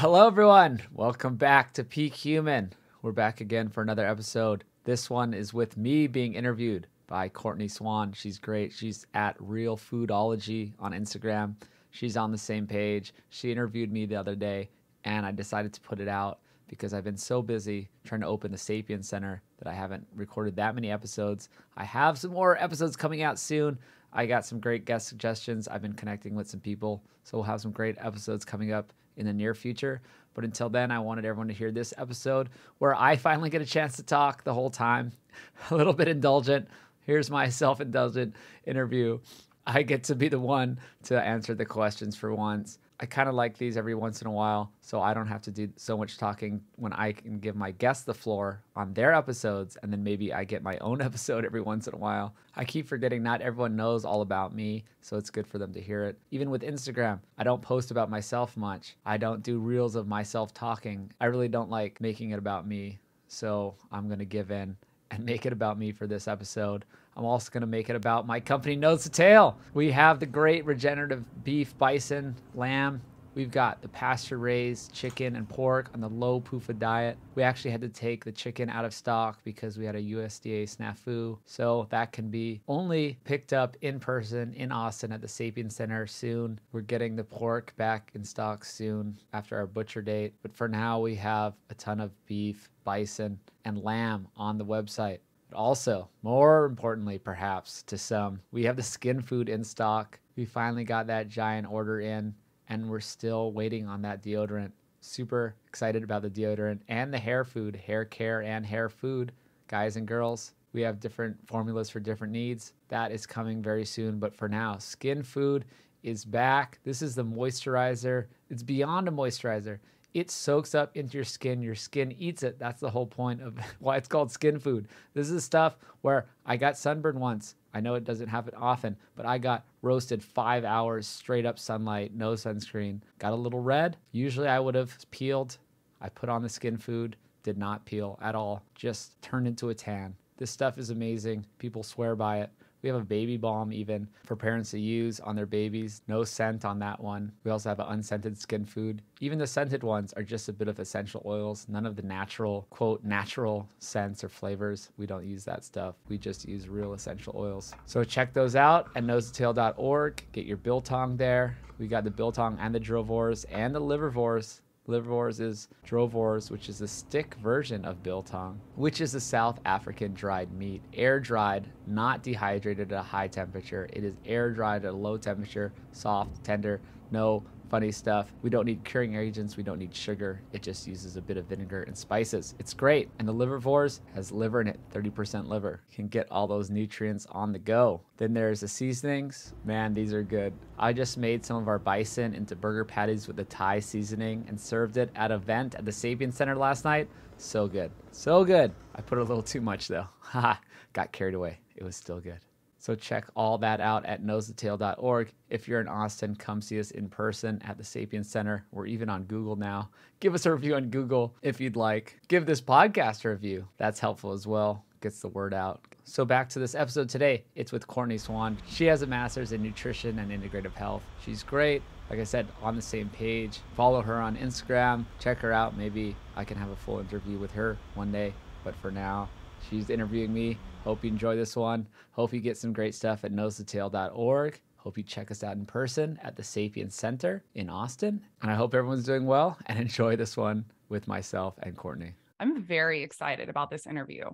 Hello, everyone. Welcome back to Peak Human. We're back again for another episode. This one is with me being interviewed by Courtney Swan. She's great. She's at Real Foodology on Instagram. She's on the same page. She interviewed me the other day, and I decided to put it out because I've been so busy trying to open the Sapien Center that I haven't recorded that many episodes. I have some more episodes coming out soon. I got some great guest suggestions. I've been connecting with some people, so we'll have some great episodes coming up in the near future. But until then, I wanted everyone to hear this episode where I finally get a chance to talk the whole time. A little bit indulgent. Here's my self indulgent interview. I get to be the one to answer the questions for once. I kind of like these every once in a while, so I don't have to do so much talking when I can give my guests the floor on their episodes, and then maybe I get my own episode every once in a while. I keep forgetting not everyone knows all about me, so it's good for them to hear it. Even with Instagram, I don't post about myself much. I don't do reels of myself talking. I really don't like making it about me, so I'm to give in and make it about me for this episode. I'm also going to make it about my company, Nose to Tail. We have the great regenerative beef, bison, lamb. We've got the pasture raised chicken and pork on the low PUFA diet. We actually had to take the chicken out of stock because we had a USDA snafu. So that can be only picked up in person in Austin at the Sapien Center soon. We're getting the pork back in stock soon after our butcher date. But for now, we have a ton of beef, bison, and lamb on the website. Also, more importantly, perhaps to some, we have the skin food in stock. We finally got that giant order in, and we're still waiting on that deodorant. Super excited about the deodorant and the hair food, hair care and hair food, guys and girls. We have different formulas for different needs. That is coming very soon. But for now, skin food is back. This is the moisturizer. It's beyond a moisturizer it soaks up into your skin. Your skin eats it. That's the whole point of why it's called skin food. This is stuff where I got sunburned once. I know it doesn't happen often, but I got roasted five hours straight up sunlight, no sunscreen. Got a little red. Usually I would have peeled. I put on the skin food, did not peel at all, just turned into a tan. This stuff is amazing. People swear by it. We have a baby balm even for parents to use on their babies. No scent on that one. We also have an unscented skin food. Even the scented ones are just a bit of essential oils. None of the natural, quote, natural scents or flavors. We don't use that stuff. We just use real essential oils. So check those out at nosetotail.org. Get your biltong there. We got the biltong and the drovores and the livervores Livervores is Drovores, which is a stick version of biltong, which is a South African dried meat, air dried, not dehydrated at a high temperature. It is air dried at a low temperature, soft, tender, no funny stuff. We don't need curing agents. We don't need sugar. It just uses a bit of vinegar and spices. It's great. And the livervores has liver in it, 30% liver. Can get all those nutrients on the go. Then there's the seasonings. Man, these are good. I just made some of our bison into burger patties with the Thai seasoning and served it at a event at the Sapien Center last night. So good. So good. I put a little too much though. Haha. Got carried away. It was still good. So check all that out at nosetotail.org. If you're in Austin, come see us in person at the Sapien Center. We're even on Google now. Give us a review on Google if you'd like. Give this podcast a review. That's helpful as well. Gets the word out. So back to this episode today. It's with Courtney Swan. She has a master's in nutrition and integrative health. She's great. Like I said, on the same page. Follow her on Instagram. Check her out. Maybe I can have a full interview with her one day. But for now, she's interviewing me Hope you enjoy this one. Hope you get some great stuff at nosetotail.org. Hope you check us out in person at the Sapien Center in Austin. And I hope everyone's doing well and enjoy this one with myself and Courtney. I'm very excited about this interview.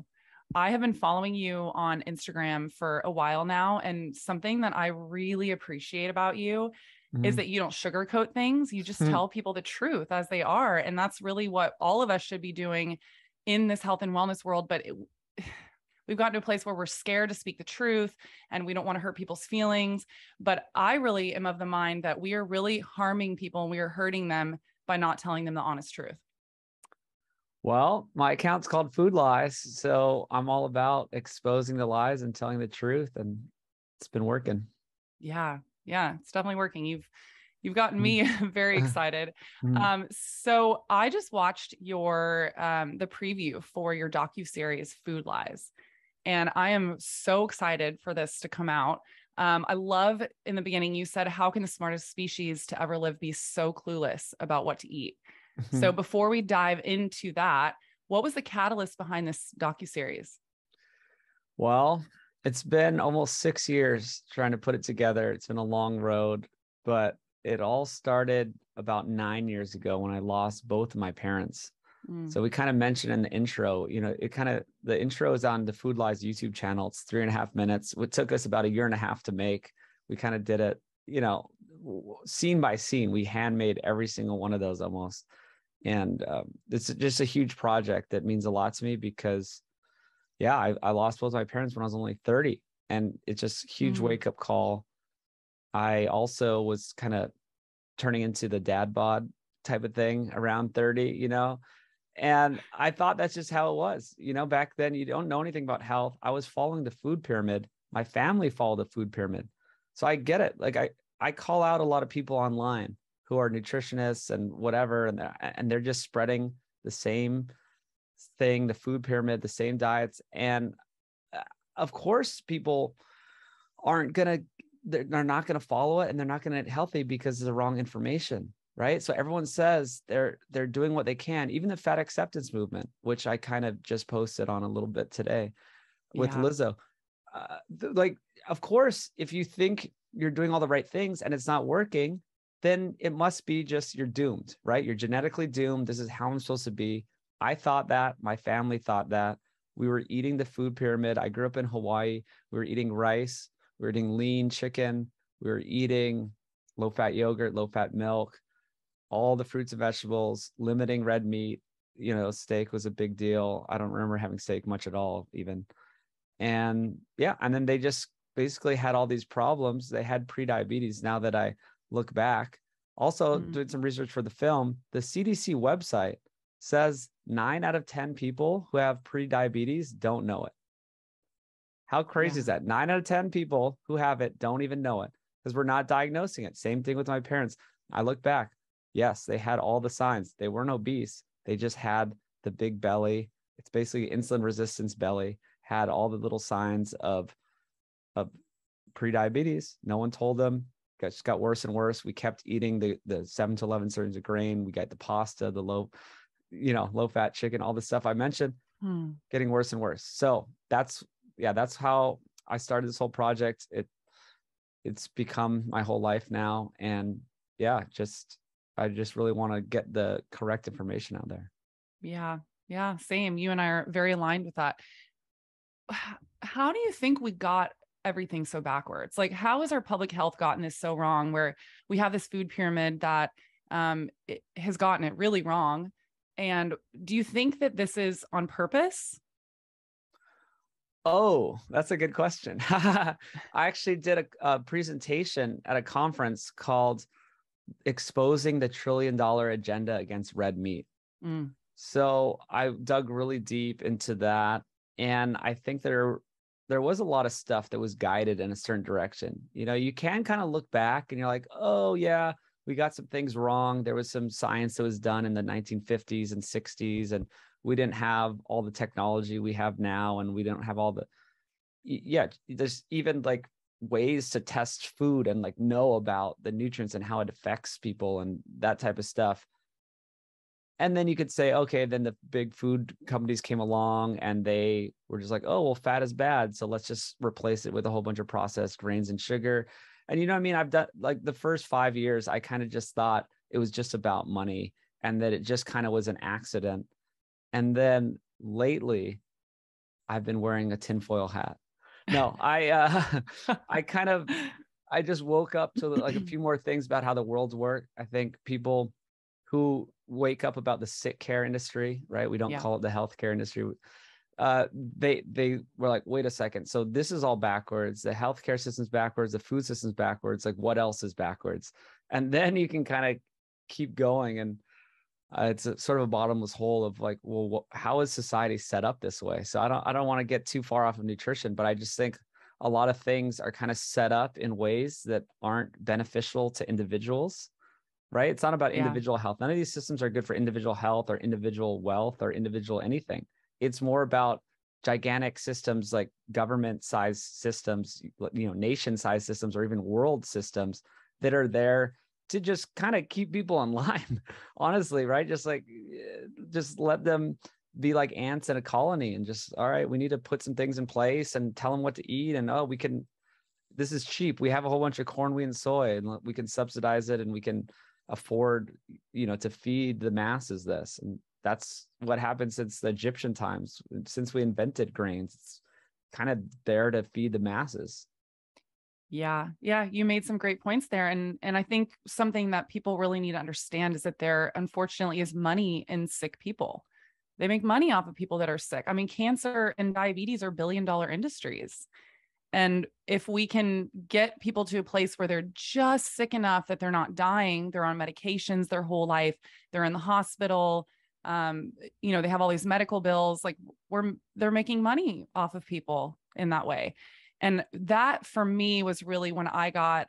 I have been following you on Instagram for a while now. And something that I really appreciate about you mm-hmm. is that you don't sugarcoat things. You just mm-hmm. tell people the truth as they are. And that's really what all of us should be doing in this health and wellness world. But it, we've gotten to a place where we're scared to speak the truth and we don't want to hurt people's feelings. But I really am of the mind that we are really harming people and we are hurting them by not telling them the honest truth. Well, my account's called Food Lies. So I'm all about exposing the lies and telling the truth. And it's been working. Yeah. Yeah. It's definitely working. You've, You've gotten me very excited. Mm. Um, so I just watched your um, the preview for your docu series Food Lies, and I am so excited for this to come out. Um, I love in the beginning, you said, How can the smartest species to ever live be so clueless about what to eat? so before we dive into that, what was the catalyst behind this docu series? Well, it's been almost six years trying to put it together. It's been a long road, but it all started about nine years ago when I lost both of my parents. Mm. So we kind of mentioned in the intro, you know, it kind of the intro is on the Food Lies YouTube channel. It's three and a half minutes. It took us about a year and a half to make. We kind of did it, you know, scene by scene. We handmade every single one of those almost, and um, it's just a huge project that means a lot to me because yeah, I, I lost both my parents when I was only 30 and it's just huge mm-hmm. wake up call. I also was kind of turning into the dad bod type of thing around 30, you know, and I thought that's just how it was. You know, back then you don't know anything about health. I was following the food pyramid. My family followed the food pyramid. So I get it. Like I, I call out a lot of people online who are nutritionists and whatever, and they're, and they're just spreading the same thing, the food pyramid, the same diets. And uh, of course, people aren't going to, they're not going to follow it and they're not going to get healthy because of the wrong information. Right. So everyone says they're, they're doing what they can, even the fat acceptance movement, which I kind of just posted on a little bit today with yeah. Lizzo. Uh, th- like, of course, if you think you're doing all the right things and it's not working, then it must be just you're doomed, right? You're genetically doomed. This is how I'm supposed to be. I thought that. My family thought that. We were eating the food pyramid. I grew up in Hawaii. We were eating rice. We were eating lean chicken. We were eating low fat yogurt, low fat milk, all the fruits and vegetables, limiting red meat. You know, steak was a big deal. I don't remember having steak much at all, even. And yeah, and then they just basically had all these problems. They had pre-diabetes. Now that I look back, also mm. doing some research for the film, the CDC website says nine out of 10 people who have pre-diabetes don't know it. How crazy yeah. is that? Nine out of 10 people who have it don't even know it because we're not diagnosing it. Same thing with my parents. I look back. Yes, they had all the signs. They weren't obese. They just had the big belly. It's basically insulin resistance belly, had all the little signs of, of pre-diabetes. No one told them. It just got worse and worse. We kept eating the, the seven to 11 servings of grain. We got the pasta, the low you know, low fat chicken, all the stuff I mentioned, hmm. getting worse and worse. So that's yeah, that's how I started this whole project. It it's become my whole life now. And yeah, just I just really want to get the correct information out there. Yeah. Yeah. Same. You and I are very aligned with that. How do you think we got everything so backwards? Like, how has our public health gotten this so wrong where we have this food pyramid that um, has gotten it really wrong? And do you think that this is on purpose? Oh, that's a good question. I actually did a, a, presentation at a conference called Exposing the Trillion Dollar Agenda Against Red Meat. Mm. So I dug really deep into that. And I think there, there was a lot of stuff that was guided in a certain direction. You know, you can kind of look back and you're like, oh, yeah, we got some things wrong. There was some science that was done in the 1950s and 60s, and we didn't have all the technology we have now, and we don't have all the yeah. There's even like ways to test food and like know about the nutrients and how it affects people and that type of stuff. And then you could say, okay, then the big food companies came along and they were just like, oh, well, fat is bad. So let's just replace it with a whole bunch of processed grains and sugar. And you know what I mean? I've done like the first five years, I kind of just thought it was just about money and that it just kind of was an accident. And then lately, I've been wearing a tinfoil hat. No, I uh I kind of I just woke up to like a few more things about how the world's work. I think people who wake up about the sick care industry, right? We don't yeah. call it the healthcare industry uh, they they were like, wait a second. So this is all backwards. The healthcare system's backwards. The food system's backwards. Like what else is backwards? And then you can kind of keep going, and uh, it's a, sort of a bottomless hole of like, well, wh- how is society set up this way? So I don't I don't want to get too far off of nutrition, but I just think a lot of things are kind of set up in ways that aren't beneficial to individuals right? It's not about individual yeah. health. None of these systems are good for individual health or individual wealth or individual anything it's more about gigantic systems like government size systems you know nation size systems or even world systems that are there to just kind of keep people in line, honestly, right? Just like, eh, just let them be like ants in a colony and just, all right, we need to put some things in place and tell them what to eat. And oh, we can, this is cheap. We have a whole bunch of corn, wheat, and soy, and we can subsidize it and we can afford, you know, to feed the masses this. And that's what happened since the Egyptian times, since we invented grains. It's kind of there to feed the masses. Yeah. Yeah, you made some great points there and and I think something that people really need to understand is that there unfortunately is money in sick people. They make money off of people that are sick. I mean, cancer and diabetes are billion dollar industries. And if we can get people to a place where they're just sick enough that they're not dying, they're on medications their whole life, they're in the hospital, um, you know, they have all these medical bills, like we're they're making money off of people in that way. And that for me was really when I got,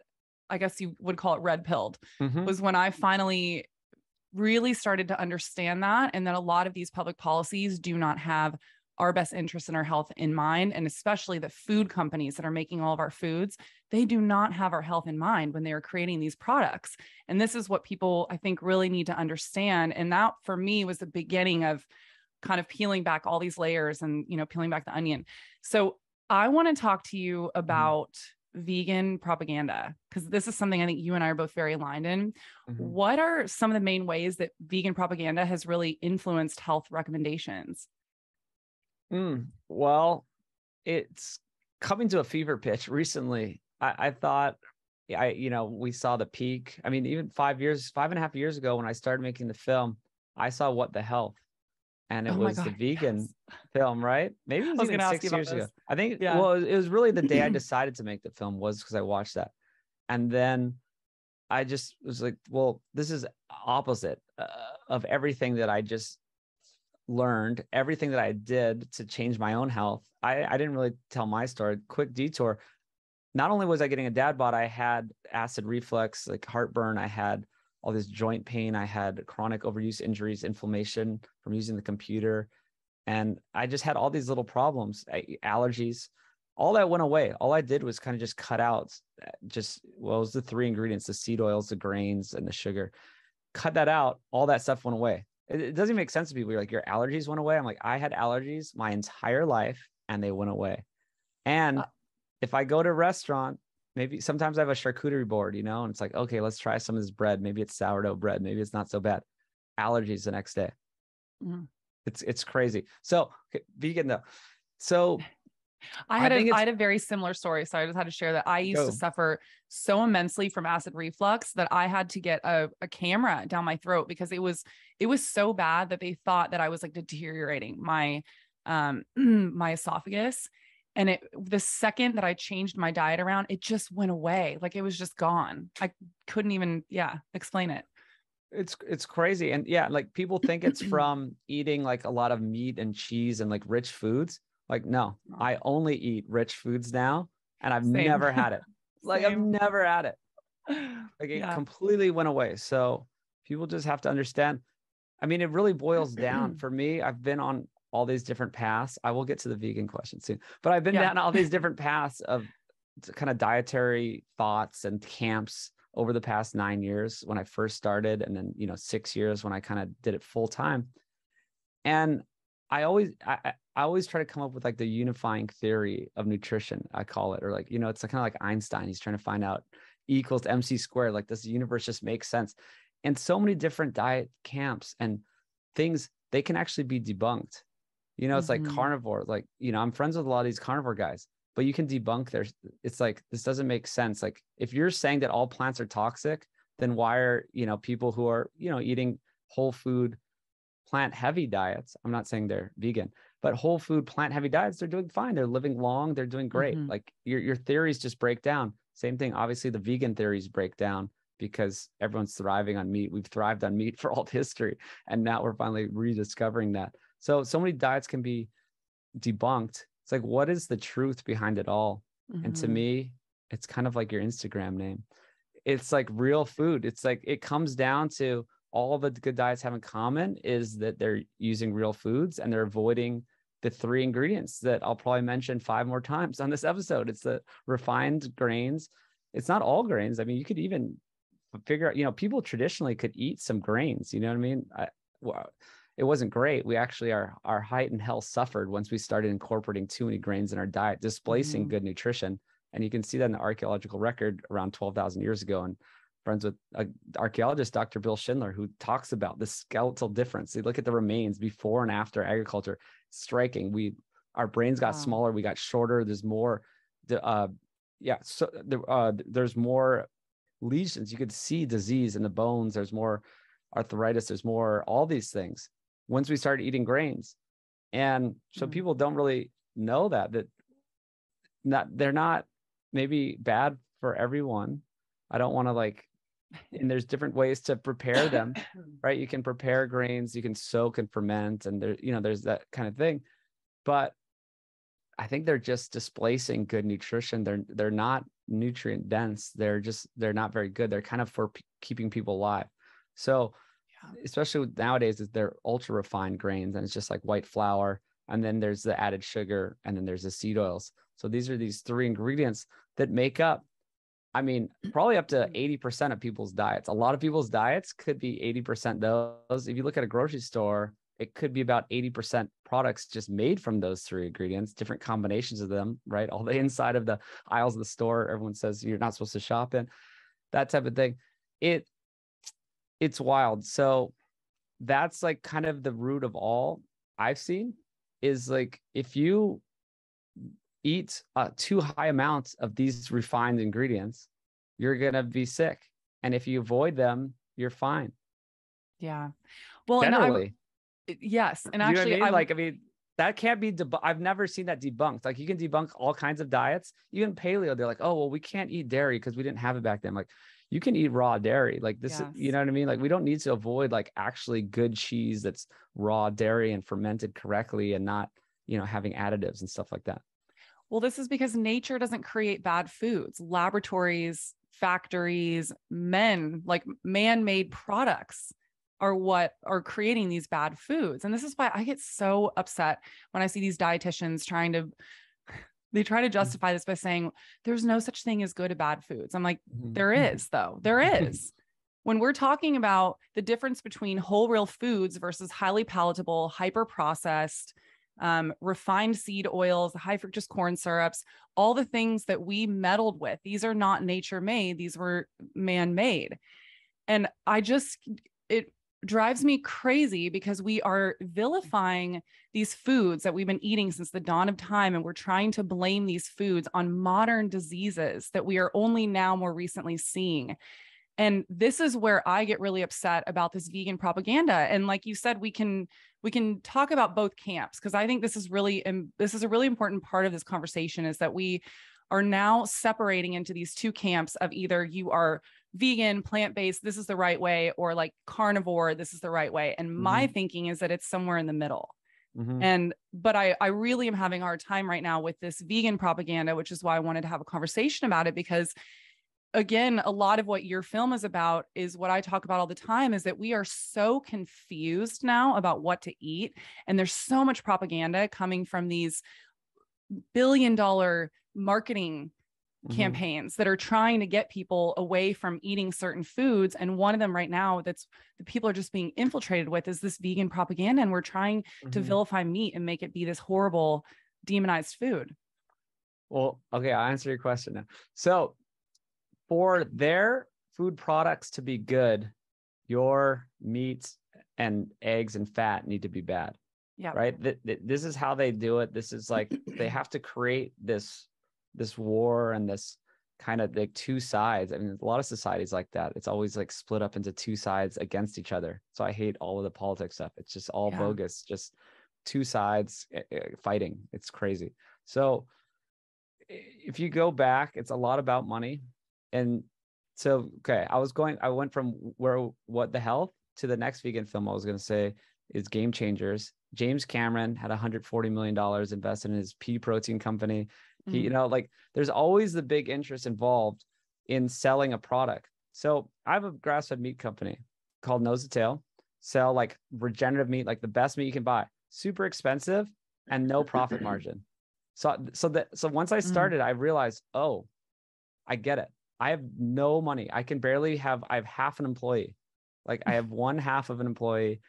I guess you would call it red pilled, mm-hmm. was when I finally really started to understand that. And that a lot of these public policies do not have our best interests and our health in mind. And especially the food companies that are making all of our foods, they do not have our health in mind when they are creating these products. And this is what people, I think, really need to understand. And that for me was the beginning of kind of peeling back all these layers and, you know, peeling back the onion. So I want to talk to you mm-hmm. about mm-hmm. vegan propaganda because this is something I think you and I are both very aligned in. Mm-hmm. What are some of the main ways that vegan propaganda has really influenced health recommendations? Mm, well, it's coming to a fever pitch recently. I, I thought I, you know, we saw the peak. I mean, even five years, five and a half years ago when I started making the film, I saw what the health and it oh was God, the vegan yes. film, right? Maybe it was, was six years ago. I think. Yeah. Well, it was really the day I decided to make the film was because I watched that, and then I just was like, well, this is opposite uh, of everything that I just learned, everything that I did to change my own health. I, I didn't really tell my story. Quick detour. Not only was I getting a dad bod, I had acid reflux, like heartburn. I had all this joint pain. I had chronic overuse injuries, inflammation from using the computer. And I just had all these little problems, allergies. All that went away. All I did was kind of just cut out uh, just, well, it was the three ingredients the seed oils, the grains, and the sugar. Cut that out. All that stuff went away. It, it doesn't make sense to people. You're like, your allergies went away. I'm like, I had allergies my entire life and they went away. And uh, if I go to a restaurant maybe sometimes I have a charcuterie board, you know, and it's like, okay, let's try some of this bread. Maybe it's sourdough bread. Maybe it's not so bad. Allergies the next day. Mm. It's it's crazy. So okay, vegan though. So I had I, a, I had a very similar story. So I just had to share that I used go. to suffer so immensely from acid reflux that I had to get a, a camera down my throat because it was it was so bad that they thought that I was like deteriorating my um my esophagus and it the second that i changed my diet around it just went away like it was just gone. I couldn't even yeah explain it. It's it's crazy and yeah like people think it's from eating like a lot of meat and cheese and like rich foods. Like no i only eat rich foods now and i've Same. never had it. Like i've never had it. Like it yeah. completely went away so people just have to understand. I mean it really boils down. For me i've been on all these different paths. I will get to the vegan question soon, but I've been yeah. down all these different paths of kind of dietary thoughts and camps over the past nine years when I first started, and then you know six years when I kind of did it full time. And I always I, I always try to come up with like the unifying theory of nutrition. I call it, or like you know, it's kind of like Einstein. He's trying to find out E equals to MC squared. Like does the universe just make sense? And so many different diet camps and things they can actually be debunked you know, it's mm-hmm. like carnivore. Like, you know, I'm friends with a lot of these carnivore guys, but you can debunk their it's like this doesn't make sense. Like if you're saying that all plants are toxic, then why are, you know, people who are, you know, eating whole food plant heavy diets, I'm not saying they're vegan, but whole food plant heavy diets, they're doing fine. They're living long, they're doing great. Mm-hmm. Like your your theories just break down. Same thing, obviously the vegan theories break down because everyone's thriving on meat. We've thrived on meat for all history. And now we're finally rediscovering that. So so many diets can be debunked. It's like what is the truth behind it all? Mm-hmm. And to mm-hmm. me, it's kind of like your Instagram name. It's like real food. It's like it comes down to all the good diets have in common is that they're using real foods and they're avoiding the three ingredients that I'll probably mention five more times on this episode. It's the refined grains. It's not all grains. I mean, you could even figure out, you know, people traditionally could eat some grains, you know what I mean? I, well, it wasn't great. We actually our our height and health suffered once we started incorporating too many grains in our diet, displacing mm-hmm. good nutrition. And you can see that in the archaeological record around 12,000 years ago. And friends with an archaeologist, Dr. Bill Schindler, who talks about the skeletal difference. They look at the remains before and after agriculture. Striking. We our brains got wow. smaller, we got shorter. There's more, uh, yeah. So uh, there's more lesions. You could see disease in the bones. There's more arthritis. There's more all these things once we started eating grains. And so mm-hmm. people don't really know that that not they're not maybe bad for everyone. I don't want to like and there's different ways to prepare them, right? You can prepare grains, you can soak and ferment and there you know there's that kind of thing. But I think they're just displacing good nutrition. They're they're not nutrient dense. They're just they're not very good. They're kind of for p- keeping people alive. So especially nowadays is they're ultra refined grains and it's just like white flour and then there's the added sugar and then there's the seed oils. So these are these three ingredients that make up i mean probably up to 80% mm. of people's diets. A lot of people's diets could be 80% those. If you look at a grocery store it could be about 80% products just made from those three ingredients different combinations of them right? All the inside of the aisles of the store everyone says you're not supposed to shop in that type of thing. It it's wild. So that's like kind of the root of all I've seen is like if you eat uh, too high amounts of these refined ingredients, you're going to be sick. And if you avoid them, you're fine. Yeah. Well, generally. And I, yes. And actually, I mean? like, I mean, that can't be debunked. I've never seen that debunked. Like you can debunk all kinds of diets. Even paleo, they're like, oh, well, we can't eat dairy because we didn't have it back then. Like, you can eat raw dairy. Like this, yes. you know what I mean? Like we don't need to avoid like actually good cheese that's raw dairy and fermented correctly and not, you know, having additives and stuff like that. Well, this is because nature doesn't create bad foods. Laboratories, factories, men, like man made products are what are creating these bad foods. And this is why I get so upset when I see these dietitians trying to they try to mm. justify this by saying there's no such thing as good or bad foods. I'm like, mm-hmm. there mm-hmm. is, though. There is. when we're talking about the difference between whole real foods versus highly palatable, hyper processed, um, refined seed oils, high fructose corn syrups, all the things that we meddled with, these are not nature made, these were man made. And I just, it drives me crazy because we are vilifying these foods that we've been eating since the dawn of time and we're trying to blame these foods on modern diseases that we are only now more recently seeing. And this is where i get really upset about this vegan propaganda. And like you said we can we can talk about both camps because i think this is really um, this is a really important part of this conversation is that we are now separating into these two camps of either you are vegan, plant based, this is the right way, or like carnivore, this is the right way. And mm-hmm. my thinking is that it's somewhere in the middle. Mm-hmm. And but I I really am having a hard time right now with this vegan propaganda, which is why I wanted to have a conversation about it because again, a lot of what your film is about is what I talk about all the time is that we are so confused now about what to eat and there's so much propaganda coming from these billion dollar marketing mm-hmm. campaigns that are trying to get people away from eating certain foods and one of them right now that's the people are just being infiltrated with is this vegan propaganda and we're trying mm-hmm. to vilify meat and make it be this horrible demonized food. Well okay i'll answer your question now. So for their food products to be good your meats and eggs and fat need to be bad yeah right? Th- th- this is how they do it. This is like they have to create this this war and this kind of like two sides. I mean, a lot of societies like that. It's always like split up into two sides against each other. So I hate all of the politics stuff. It's just all yeah. bogus, just two sides eh, eh, fighting. It's crazy. So if you go back, it's a lot about money. And so, okay, I was going, I went from where, what the hell to the next vegan film I was going to say is Game Changers. James Cameron had $140 million invested in his pea protein company. He, you mm-hmm. know, like there's always the big interest involved in selling a product. So I have a grass fed meat company called Nose to Tail, sell like regenerative meat, like the best meat you can buy, super expensive and no profit margin. So, so that, so once I mm. started, mm. I realized, oh, I get it. I have no money. I can barely have, I have half an employee. Like I have one half of an employee.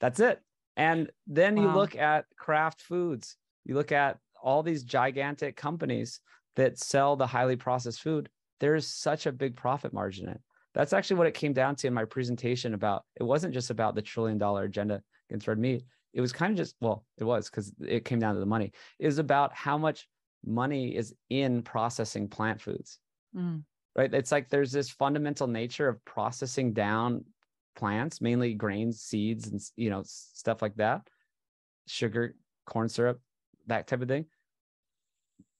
That's it. And then wow. you look at Kraft Foods, you look at all these gigantic companies that sell the highly processed food. There's such a big profit margin in it. That's actually what it came down to in my presentation about it wasn't just about the trillion dollar agenda against red meat. It was kind of just, well, it was because it came down to the money. It was about how much money is in processing plant foods. Mm. Right. It's like there's this fundamental nature of processing down plants, mainly grains, seeds, and you know, stuff like that, sugar, corn syrup, that type of thing,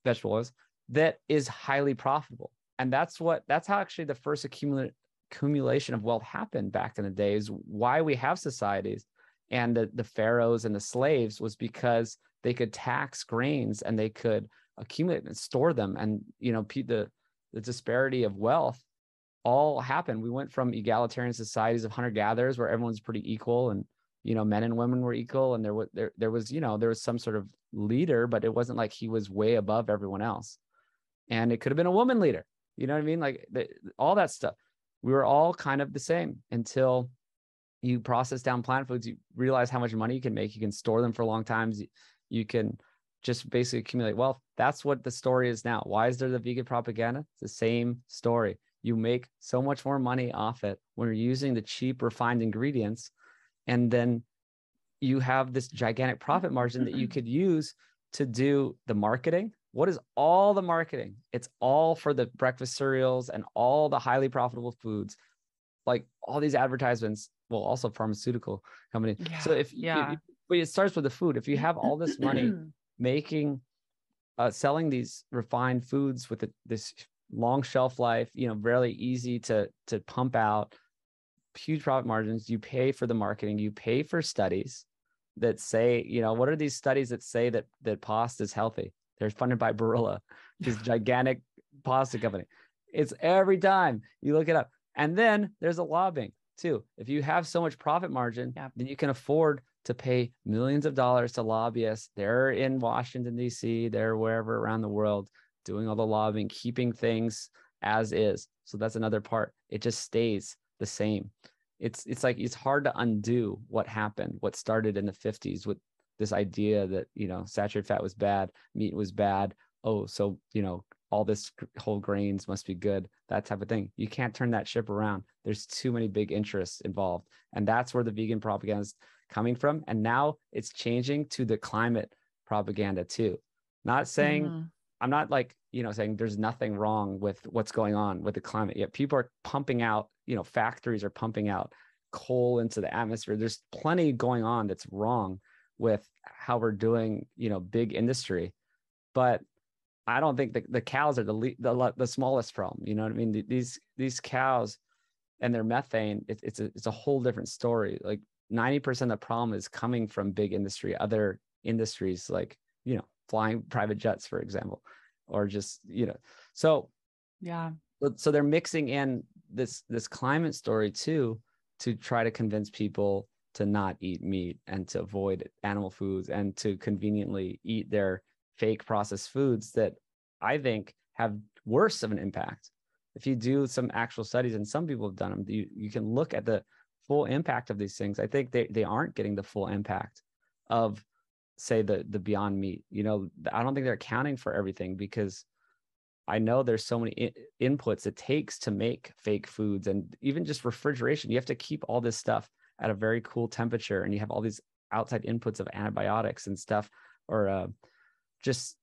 vegetable oils, that is highly profitable. And that's what that's how actually the first accumulation of wealth happened back in the days. Why we have societies and the, the pharaohs and the slaves was because they could tax grains and they could accumulate and store them and you know the the disparity of wealth all happened we went from egalitarian societies of hunter gatherers where everyone's pretty equal and you know men and women were equal and there was there, there was you know there was some sort of leader but it wasn't like he was way above everyone else and it could have been a woman leader you know what i mean like the, all that stuff we were all kind of the same until you process down plant foods you realize how much money you can make you can store them for long times you, you can just basically accumulate wealth. That's what the story is now. Why is there the vegan propaganda? It's the same story. You make so much more money off it when you're using the cheap refined ingredients. And then you have this gigantic profit margin that you could use to do the marketing. What is all the marketing? It's all for the breakfast cereals and all the highly profitable foods. Like all these advertisements, well, also pharmaceutical companies. Yeah, so if yeah, but it starts with the food. If you have all this money making uh, selling these refined foods with a, this long shelf life you know really easy to to pump out huge profit margins you pay for the marketing you pay for studies that say you know what are these studies that say that that pasta is healthy they're funded by barilla this gigantic pasta company it's every time you look it up and then there's a lobbying too if you have so much profit margin yeah. then you can afford to pay millions of dollars to lobbyists. They're in Washington, D.C., they're wherever around the world doing all the lobbying, keeping things as is. So that's another part. It just stays the same. It's it's like it's hard to undo what happened, what started in the 50s with this idea that, you know, saturated fat was bad, meat was bad. Oh, so, you know, all this whole grains must be good, that type of thing. You can't turn that ship around. There's too many big interests involved. And that's where the vegan propaganda is coming from. And now it's changing to the climate propaganda too. Not saying, mm-hmm. I'm not like, you know, saying there's nothing wrong with what's going on with the climate yet. People are pumping out, you know, factories are pumping out coal into the atmosphere. There's plenty going on that's wrong with how we're doing, you know, big industry. But I don't think the, the cows are the, le- the the smallest problem. You know what I mean? These these cows and their methane, it, it's a it's a whole different story. Like 90% of the problem is coming from big industry, other industries like, you know, flying private jets, for example, or just, you know, so yeah. So they're mixing in this this climate story too to try to convince people to not eat meat and to avoid animal foods and to conveniently eat their fake processed foods that I think have worse of an impact. If you do some actual studies, and some people have done them, you, you can look at the full impact of these things. I think they, they aren't getting the full impact of say the the beyond meat. You know, I don't think they're accounting for everything because I know there's so many I- inputs it takes to make fake foods and even just refrigeration. You have to keep all this stuff at a very cool temperature and you have all these outside inputs of antibiotics and stuff or uh, just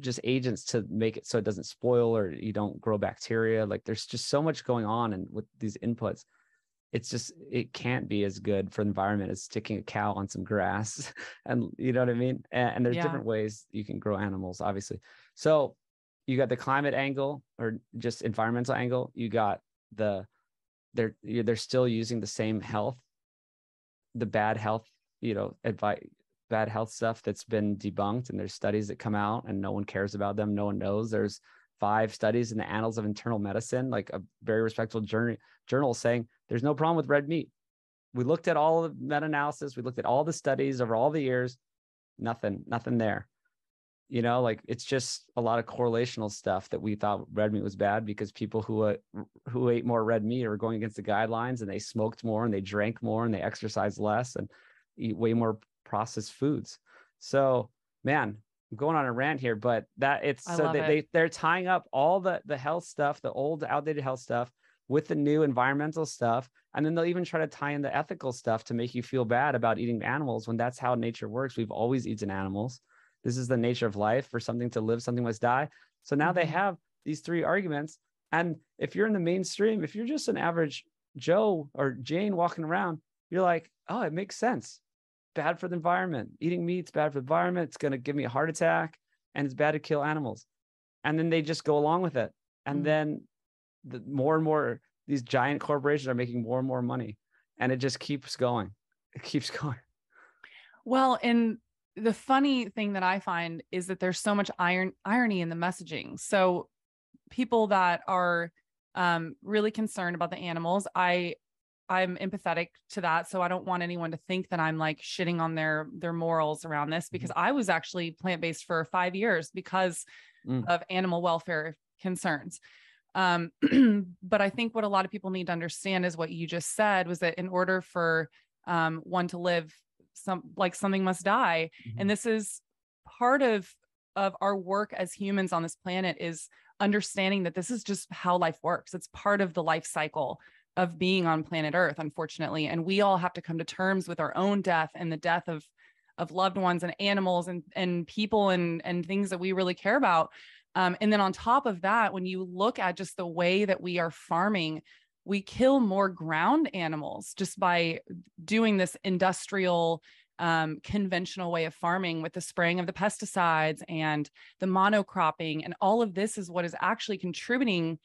just agents to make it so it doesn't spoil or you don't grow bacteria like there's just so much going on and with these inputs it's just it can't be as good for the environment as sticking a cow on some grass and you know what i mean and, and there's yeah. different ways you can grow animals obviously so you got the climate angle or just environmental angle you got the they're they're still using the same health the bad health you know advice bad health stuff that's been debunked and there's studies that come out and no one cares about them no one knows there's five studies in the annals of internal medicine like a very respectable journal journal saying there's no problem with red meat. We looked at all the meta analysis, we looked at all the studies over all the years, nothing, nothing there. You know like it's just a lot of correlational stuff that we thought red meat was bad because people who uh, who ate more red meat are going against the guidelines and they smoked more and they drank more and they exercised less and eat way more processed foods. So man i'm going on a rant here but that it's I so they, it. they they're tying up all the the health stuff the old outdated health stuff with the new environmental stuff and then they'll even try to tie in the ethical stuff to make you feel bad about eating animals when that's how nature works. We've always eaten animals this is the nature of life for something to live something must die. So now they Mhm. have these three arguments. And if you're in the mainstream if you're just an average joe or jane walking around you're like oh it makes sense. Bad for the environment. Eating meat's bad for the environment. It's going to give me a heart attack and it's bad to kill animals. And then they just go along with it. And Mhm. then the more and more these giant corporations are making more and more money and it just keeps going. It keeps going. Well, and the funny thing that I find is that there's so much iron irony in the messaging. So people that are um, really concerned about the animals, I I'm empathetic to that. So I don't want anyone to think that I'm like shitting on their their morals around this because I was actually plant based for five years because Mm. of animal welfare concerns. Um, but I think what a lot of people need to understand is what you just said was that in order for um, one to live some like something must die. And this is part of of our work as humans on this planet is understanding that this is just how life works. It's part of the life cycle of being on planet earth unfortunately. And we all have to come to terms with our own death and the death of of loved ones and animals and and people and and things that we really care about. Um, and then on top of that when you look at just the way that we are farming we kill more ground animals just by doing this industrial um, conventional way of farming with the spraying of the pesticides and the monocropping. And all of this is what is actually contributing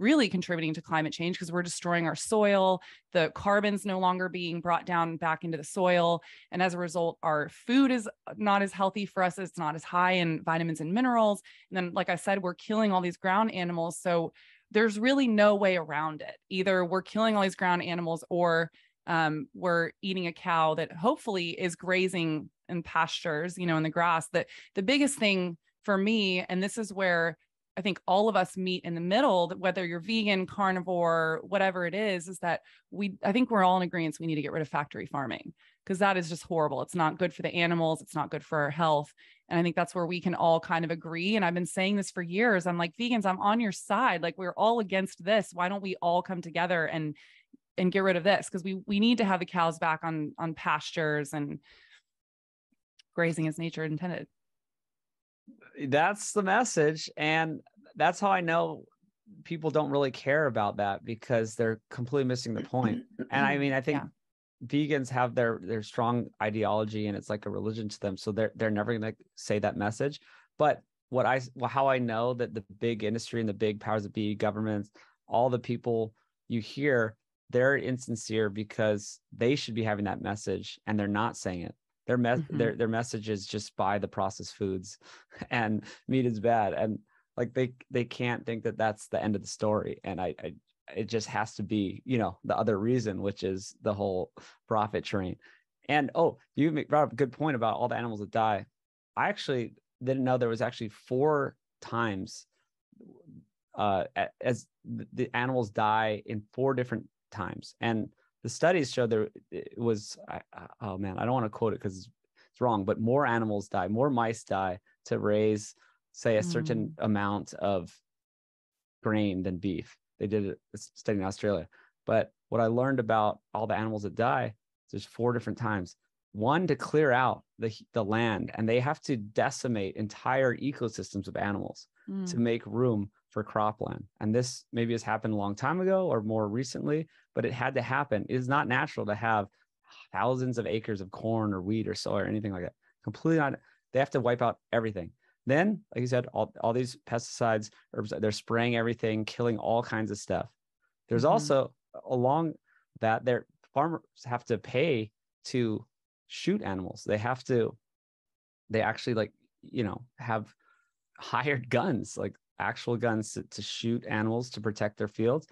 really contributing to climate change because we're destroying our soil. The carbon's no longer being brought down back into the soil. And as a result our food is not as healthy for us. It's not as high in vitamins and minerals. And then like i said we're killing all these ground animals. So there's really no way around it. Either we're killing all these ground animals or um, we're eating a cow that hopefully is grazing in pastures you know in the grass. That the biggest thing for me and this is where I think all of us meet in the middle, that whether you're vegan, carnivore, whatever it is, is that we, I think we're all in agreement we need to get rid of factory farming because that is just horrible. It's not good for the animals. It's not good for our health. And I think that's where we can all kind of agree. And I've been saying this for years. I'm like, vegans, I'm on your side. Like we're all against this. Why don't we all come together and and get rid of this? Because we we need to have the cows back on on pastures and grazing as nature intended. that's the message and that's how i know people don't really care about that because they're completely missing the point and i mean i think Yeah. Vegans have their their strong ideology and it's like a religion to them so they're they're never going to say that message. But what i well, how i know that the big industry and the big powers that be governments all the people you hear they're insincere because they should be having that message and they're not saying it. Their me- Mhm. their their message is just buy the processed foods and meat is bad. And like they they can't think that that's the end of the story. And I, I it just has to be you know the other reason which is the whole profit train. And oh you brought up a good point about all the animals that die. I actually didn't know there was actually four times uh as the- animals die in four different times. And the studies show there it was I, I- oh man i don't want to quote it because it's, it's wrong but more animals die more mice die to raise say a certain amount of grain than beef they did it a study in australia but what i learned about all the animals that die there's four different times one to clear out the the land and they have to decimate entire ecosystems of animals Mm. to make room for cropland. And this maybe has happened a long time ago or more recently, but it had to happen. It is not natural to have thousands of acres of corn or wheat or soy or anything like that. Completely not. They have to wipe out everything. Then, like you said, all, all these pesticides, herbs, they're spraying everything, killing all kinds of stuff. There's Mhm. also along that their farmers have to pay to shoot animals. They have to, they actually like, you know, have hired guns, like actual guns to, to shoot animals to protect their fields.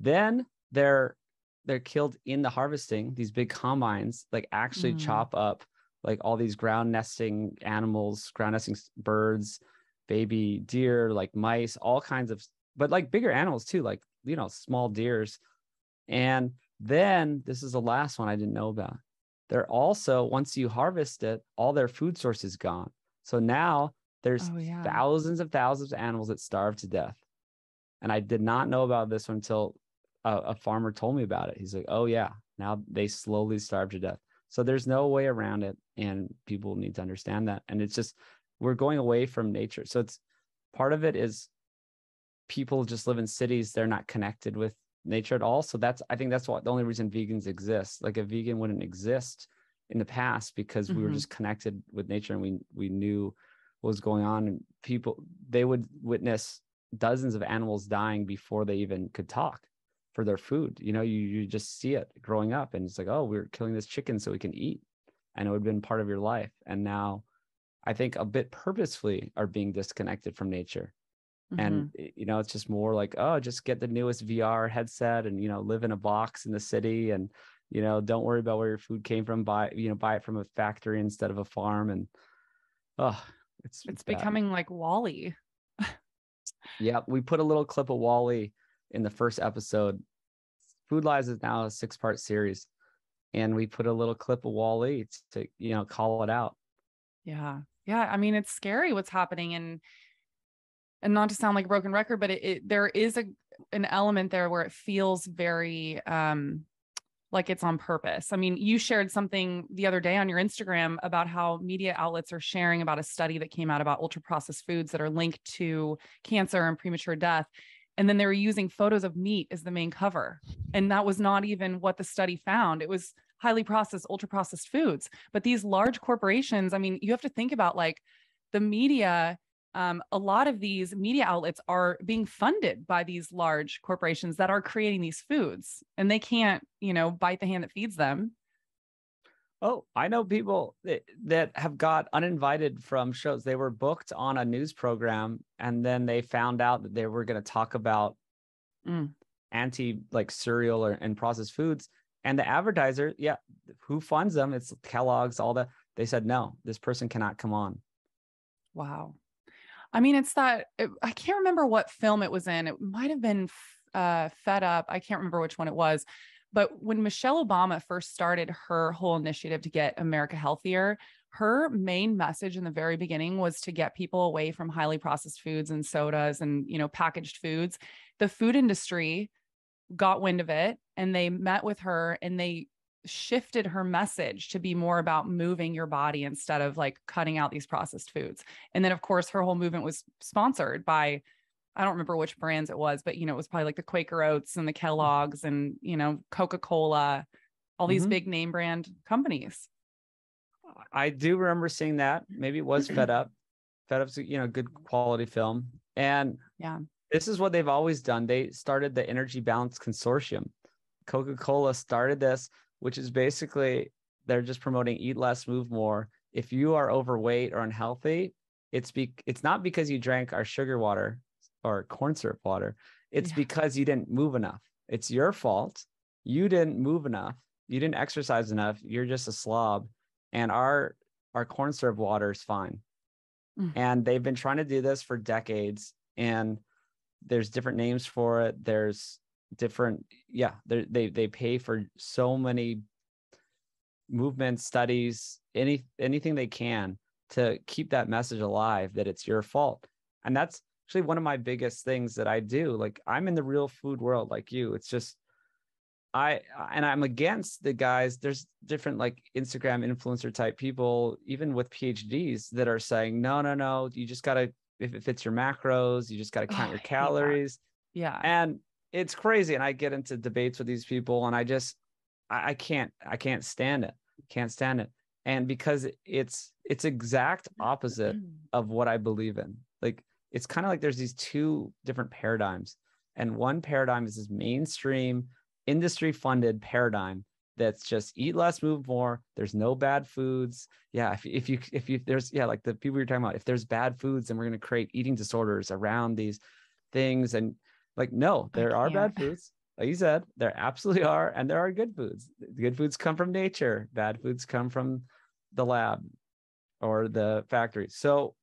Then they're they're killed in the harvesting. These big combines like actually Mm. chop up like all these ground nesting animals, ground nesting birds, baby deer, like mice, all kinds of, but like bigger animals too, like, you know, small deers. And then this is the last one I didn't know about. They're also, once you harvest it, all their food source is gone. So now there's oh, yeah. thousands of thousands of animals that starve to death. And I did not know about this until a, a farmer told me about it. He's like, oh, yeah, now they slowly starve to death. So there's no way around it. And people need to understand that. And it's just, we're going away from nature. So it's part of it is people just live in cities, they're not connected with nature at all. So that's, I think that's what the only reason vegans exist. Like a vegan wouldn't exist in the past because mm-hmm. we were mm-hmm. just connected with nature and we, we knew what was going on. And people, they would witness dozens of animals dying before they even could talk for their food. You know, you, you just see it growing up and it's like, oh, we're killing this chicken so we can eat. And it would have been part of your life. And now I think a bit purposefully are being disconnected from nature. Mm-hmm. And, you know, it's just more like, oh, just get the newest VR headset and, you know, live in a box in the city and, you know, don't worry about where your food came from. Buy, you know, buy it from a factory instead of a farm. And, oh, it's, it's, becoming like WALL-E. yeah. We put a little clip of WALL-E in the first episode. Food Lies is now a six part series. And we put a little clip of WALL-E to, you know, call it out. Yeah. Yeah. I mean, it's scary what's happening. And and not to sound like a broken record, but it, it there is a an element there where it feels very um like it's on purpose. I mean, you shared something the other day on your Instagram about how media outlets are sharing about a study that came out about ultra processed foods that are linked to cancer and premature death and then they were using photos of meat as the main cover. And that was not even what the study found. It was highly processed ultra processed foods. But these large corporations i mean you have to think about like the media um, a lot of these media outlets are being funded by these large corporations that are creating these foods. And they can't you know bite the hand that feeds them Oh, I know people that, that have got uninvited from shows. They were booked on a news program and then they found out that they were going to talk about mm. anti like cereal or and processed foods. And the advertiser, yeah, who funds them? It's Kellogg's, all that. They said, no, this person cannot come on. Wow. I mean, it's that it, I can't remember what film it was in. It might have been uh, Fed Up. I can't remember which one it was but when Michelle Obama first started her whole initiative to get America healthier, her main message in the very beginning was to get people away from highly processed foods and sodas and, you know, packaged foods. The food industry got wind of it and they met with her and they shifted her message to be more about moving your body instead of like cutting out these processed foods. And then of course her whole movement was sponsored by I don't remember which brands it was, but you know, it was probably like the Quaker Oats and the Kellogg's and you know, Coca-Cola, all these mm-hmm. big name brand companies. I do remember seeing that. Maybe it was Fed Up. Fed Up's you know, good quality film. And yeah, this is what they've always done. They started the Energy Balance Consortium. Coca-Cola started this, which is basically they're just promoting eat less, move more. If you are overweight or unhealthy, it's be it's not because you drank our sugar water or corn syrup water. It's yeah. because you didn't move enough. It's your fault. You didn't move enough. You didn't exercise enough. You're just a slob. And our our corn syrup water is fine. Mm. And they've been trying to do this for decades. And there's different names for it. There's different, yeah, they they pay for so many movements, studies, any anything they can to keep that message alive that it's your fault. And that's actually one of my biggest things that I do. Like I'm in the real food world like you. It's just I and I'm against the guys. There's different like Instagram influencer type people, even with PhDs, that are saying, no, no, no, you just gotta if it fits your macros, you just gotta count oh, your calories. Yeah. And it's crazy. And I get into debates with these people and I just I, I can't I can't stand it. Can't stand it. And because it's it's exact opposite of what I believe in. It's kind of like there's these two different paradigms. And one paradigm is this mainstream industry funded paradigm that's just eat less, move more. There's no bad foods. Yeah. If, if you, if you, there's, yeah, like the people you're talking about, if there's bad foods, then we're going to create eating disorders around these things. And like, no, there are bad foods. Like you said, there absolutely are. And there are good foods. Good foods come from nature. Bad foods come from the lab or the factory. So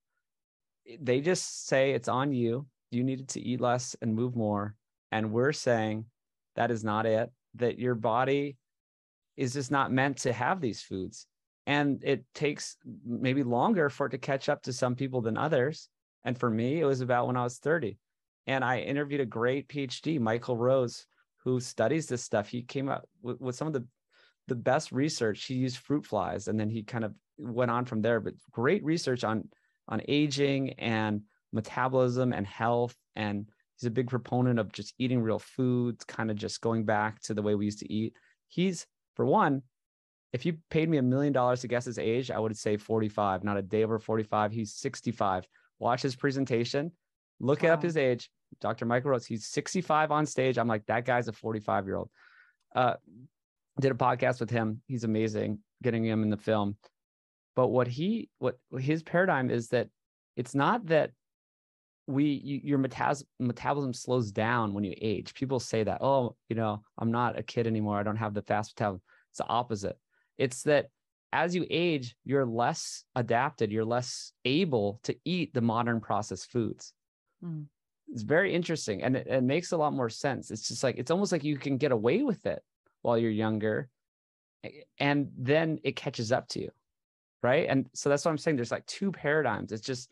they just say it's on you. You needed to eat less and move more. And we're saying that is not it, that your body is just not meant to have these foods. And it takes maybe longer for it to catch up to some people than others. And for me, it was about when I was 30. And I interviewed a great PhD, Michael Rose, who studies this stuff. He came up with, with some of the the best research. He used fruit flies, and then he kind of went on from there. But great research on on aging and metabolism and health. And he's a big proponent of just eating real foods, kind of just going back to the way we used to eat. He's for one, if you paid me a million dollars to guess his age, I would say 45, not a day over 45. He's 65. Watch his presentation, look wow. up his age. Dr. Michael Rose, he's 65 on stage. I'm like, that guy's a 45 year old. Uh, did a podcast with him. He's amazing, getting him in the film. But what he, what his paradigm is that it's not that we you, your metas- metabolism slows down when you age. People say that, oh, you know, I'm not a kid anymore. I don't have the fast metabolism. It's the opposite. It's that as you age, you're less adapted. You're less able to eat the modern processed foods. Mm. It's very interesting, and it, it makes a lot more sense. It's just like it's almost like you can get away with it while you're younger, and then it catches up to you, right? And so that's what I'm saying. There's like two paradigms. It's just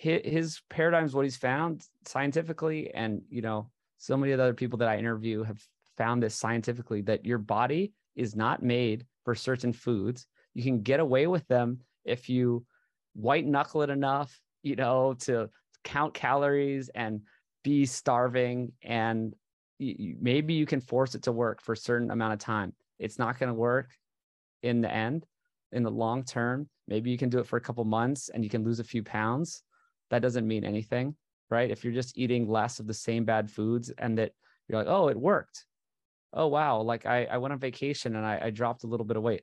his, his paradigms what he's found scientifically and you know so many of the other people that i interview have found this scientifically that your body is not made for certain foods you can get away with them if you white knuckle it enough you know to count calories and be starving and maybe you can force it to work for a certain amount of time it's not going to work in the end in the long term maybe you can do it for a couple months and you can lose a few pounds that doesn't mean anything, right? If you're just eating less of the same bad foods and that you're like, oh, it worked. Oh, wow. Like I, I went on vacation and I, I dropped a little bit of weight.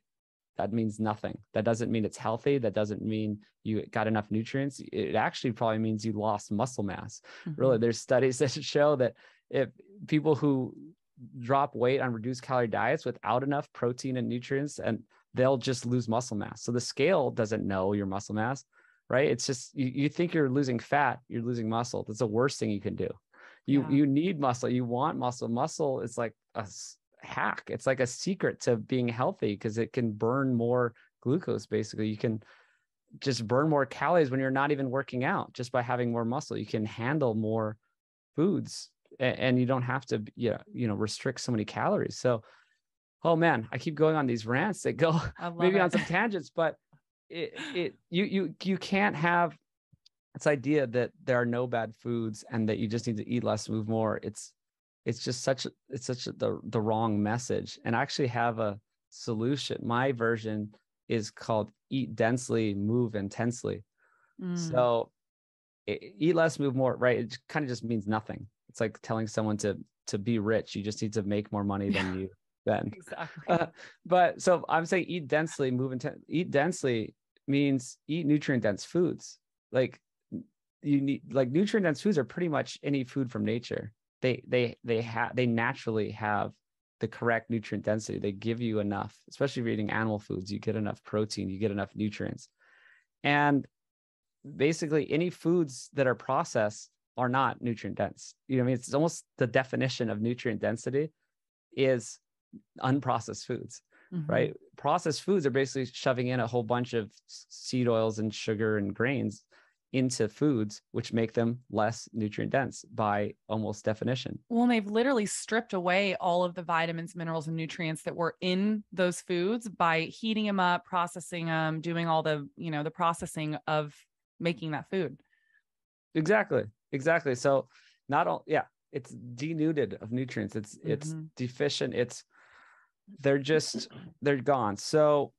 That means nothing. That doesn't mean it's healthy. That doesn't mean you got enough nutrients. It actually probably means you lost muscle mass. Mm-hmm. Really, there's studies that show that if people who drop weight on reduced calorie diets without enough protein and nutrients and they'll just lose muscle mass. So the scale doesn't know your muscle mass right? It's just you, you think you're losing fat, you're losing muscle. That's the worst thing you can do. You yeah. you need muscle. You want muscle. Muscle is like a hack. It's like a secret to being healthy because it can burn more glucose. Basically, you can just burn more calories when you're not even working out just by having more muscle. You can handle more foods and, and you don't have to you know, you know restrict so many calories. So oh man, I keep going on these rants that go maybe it. on some tangents, but it, it you you you can't have this idea that there are no bad foods and that you just need to eat less move more. It's it's just such it's such a, the the wrong message. And I actually have a solution. My version is called eat densely move intensely. Mm. so eat less move more right? It kind of just means nothing. It's like telling someone to to be rich. You just need to make more money than you then exactly uh, but so i'm saying eat densely move inten- eat densely means eat nutrient dense foods. Like you need like nutrient dense foods are pretty much any food from nature. They they they have they naturally have the correct nutrient density. They give you enough, especially if you're eating animal foods, you get enough protein, you get enough nutrients. And basically any foods that are processed are not nutrient dense. You know, I mean, it's almost the definition of nutrient density is unprocessed foods mm-hmm. right? Processed foods are basically shoving in a whole bunch of seed oils and sugar and grains into foods, which make them less nutrient dense by almost definition. Well, they've literally stripped away all of the vitamins, minerals, and nutrients that were in those foods by heating them up, processing them, doing all the, you know, the processing of making that food. Exactly. Exactly. So not all, yeah, it's denuded of nutrients. It's, mm-hmm. it's deficient. It's, they're just they're gone. So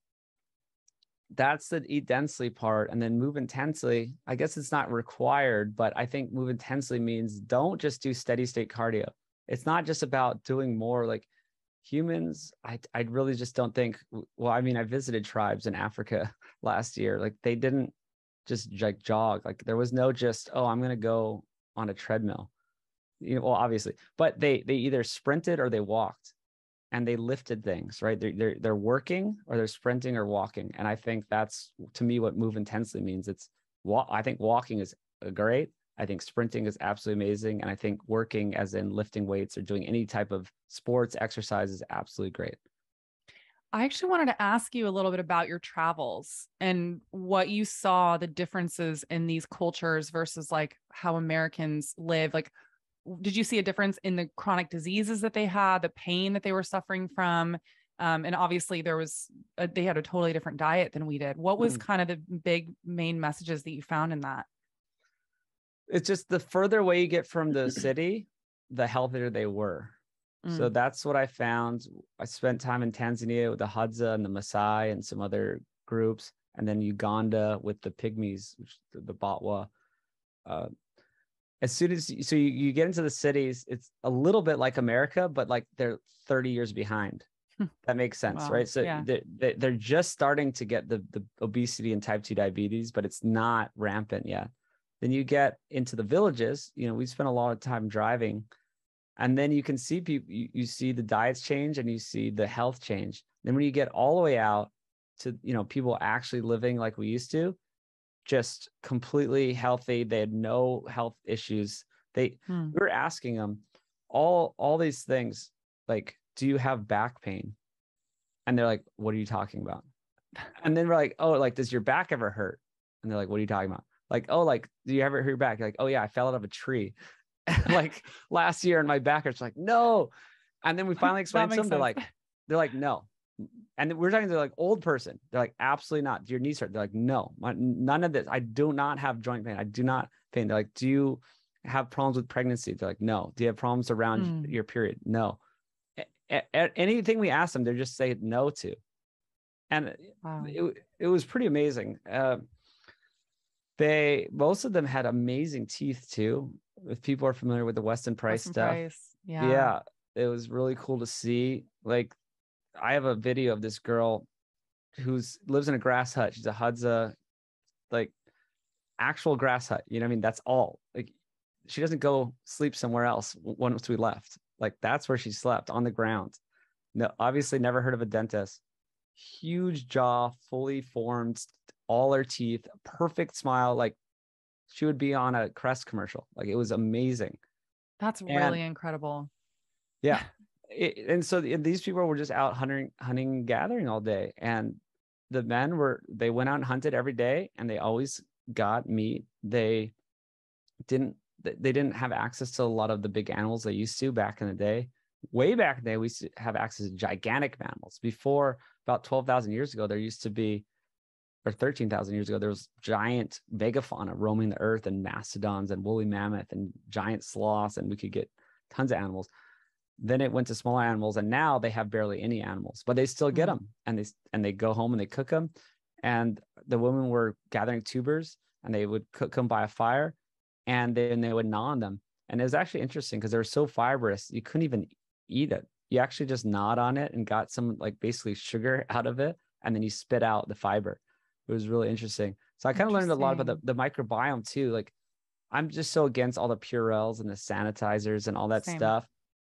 that's the eat densely part and then move intensely. I guess it's not required but i think move intensely means don't just do steady state cardio. It's not just about doing more. Like humans i i really just don't think well i mean i visited tribes in africa last year. Like they didn't just like jog. Like there was no just oh i'm going to go on a treadmill. You know well obviously but they they either sprinted or they walked and they lifted things, right? They're, they're, they're working or they're sprinting or walking. And I think that's to me what move intensely means. It's. I think walking is uh, great. I think sprinting is absolutely amazing. And I think working as in lifting weights or doing any type of sports exercise is absolutely great. I actually wanted to ask you a little bit about your travels and what you saw the differences in these cultures versus like how Americans live. Like, did you see a difference in the chronic diseases that they had, the pain that they were suffering from? Um, and obviously, there was a, they had a totally different diet than we did. What was mm. kind of the big main messages that you found in that? It's just the further away you get from the city, the healthier they were. So mm. that's what I found. I spent time in Tanzania with the Hadza and the Maasai and some other groups, and then Uganda with the Pygmies, which the, the Batwa. Uh, as soon as so you, you get into the cities, it's a little bit like America, but like they're 30 years behind. Hmm. that makes sense, wow. right? So yeah. they're, they're just starting to get the, the obesity and type 2 diabetes, but it's not rampant yet. Then you get into the villages. You know, we spent a lot of time driving and then you can see people you, you see the diets change and you see the health change then when you get all the way out to you know people actually living like we used to just completely healthy. They had no health issues. They hmm. we were asking them all all these things like do you have back pain? And they're like what are you talking about? And then we're like oh like does your back ever hurt? And they're like what are you talking about? Like oh like do you ever hurt your back? You're like oh yeah i fell out of a tree. Like last year and my back hurts like no. And then we finally explained to them they're like they're like no and we're talking to like old person they're like absolutely not Do your knees hurt they're like no my, none of this i do not have joint pain i do not pain they're like do you have problems with pregnancy they're like no do you have problems around mm. your period no a- a- anything we ask them they're just say no to and wow. it, it was pretty amazing uh, they most of them had amazing teeth too if people are familiar with the Weston Price Weston stuff. Price. Yeah. Yeah. It was really cool to see. Like, I have a video of this girl who's lives in a grass hut. She's a Hadza, like actual grass hut. You know what I mean? That's all. Like, she doesn't go sleep somewhere else once we left. Like, that's where she slept on the ground. No, obviously, never heard of a dentist. Huge jaw, fully formed, all her teeth, perfect smile. Like, she would be on a Crest commercial. Like it was amazing. That's and, really incredible. Yeah. It, and so these people were just out hunting, hunting, and gathering all day. And the men were, they went out and hunted every day and they always got meat. They didn't, they didn't have access to a lot of the big animals they used to back in the day. Way back in the day, we used to have access to gigantic mammals. Before about 12,000 years ago, there used to be or 13,000 years ago, there was giant megafauna roaming the earth and mastodons and woolly mammoth and giant sloths, and we could get tons of animals. Then it went to smaller animals, and now they have barely any animals, but they still get them, mm-hmm. and they and they go home and they cook them. And the women were gathering tubers, and they would cook them by a fire, and then they would gnaw on them. And it was actually interesting because they were so fibrous, you couldn't even eat it. You actually just gnawed on it and got some like basically sugar out of it, and then you spit out the fiber it was really interesting. So I kind of learned a lot about the, the microbiome too. Like I'm just so against all the Purells and the sanitizers and all that Same. stuff.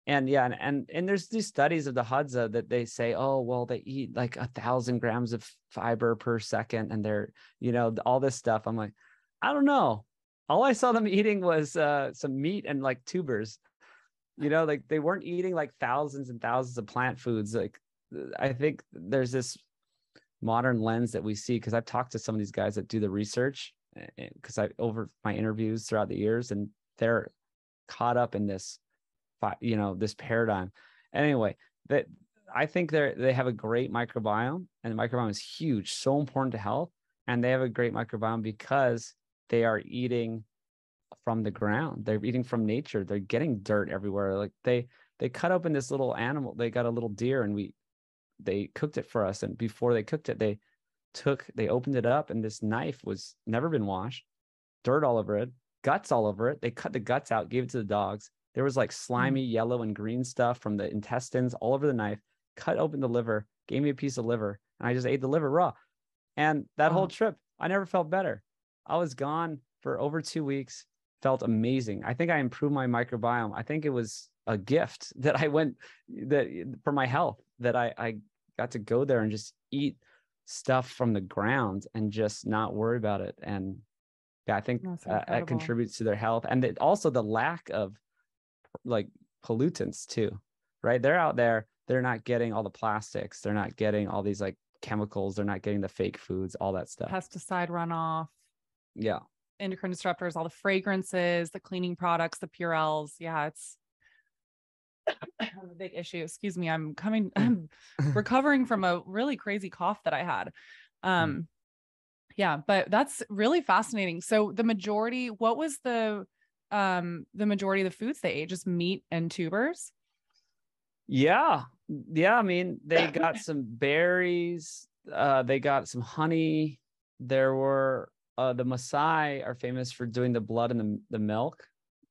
And yeah, and, and and there's these studies of the Hadza that they say, oh, well, they eat like a thousand grams of fiber per second, and they're, you know, all this stuff. I'm like, I don't know. All I saw them eating was uh, some meat and like tubers. You know, like they weren't eating like thousands and thousands of plant foods. Like I think there's this modern lens that we see because I've talked to some of these guys that do the research because eh, eh, I over my interviews throughout the years and they're caught up in this you know this paradigm. Anyway that I think they're they have a great microbiome and the microbiome is huge so important to health and they have a great microbiome because they are eating from the ground. They're eating from nature. They're getting dirt everywhere. Like they they cut open this little animal they got a little deer and we they cooked it for us and before they cooked it they took they opened it up and this knife was never been washed dirt all over it guts all over it. They cut the guts out gave it to the dogs there was like slimy mm. yellow and green stuff from the intestines all over the knife cut open the liver gave me a piece of liver and i just ate the liver raw. And that whole trip i never felt better. I was gone for over two weeks felt amazing. I think i improved my microbiome. I think it was a gift that I went that for my health that I I got to go there and just eat stuff from the ground and just not worry about it. And yeah, I think uh, that contributes to their health and it, also the lack of like pollutants too, right? They're out there, they're not getting all the plastics, they're not getting all these like chemicals, they're not getting the fake foods, all that stuff. Pesticide runoff, yeah. endocrine disruptors, all the fragrances, the cleaning products, the Purells. Yeah, it's a big issue. Excuse me. I'm coming, I'm recovering from a really crazy cough that I had. Um, yeah, but that's really fascinating. So the majority, what was the um the majority of the foods they ate? Just meat and tubers? Yeah. Yeah. I mean, they got some berries, uh, they got some honey. There were uh the Maasai are famous for doing the blood and the, the milk.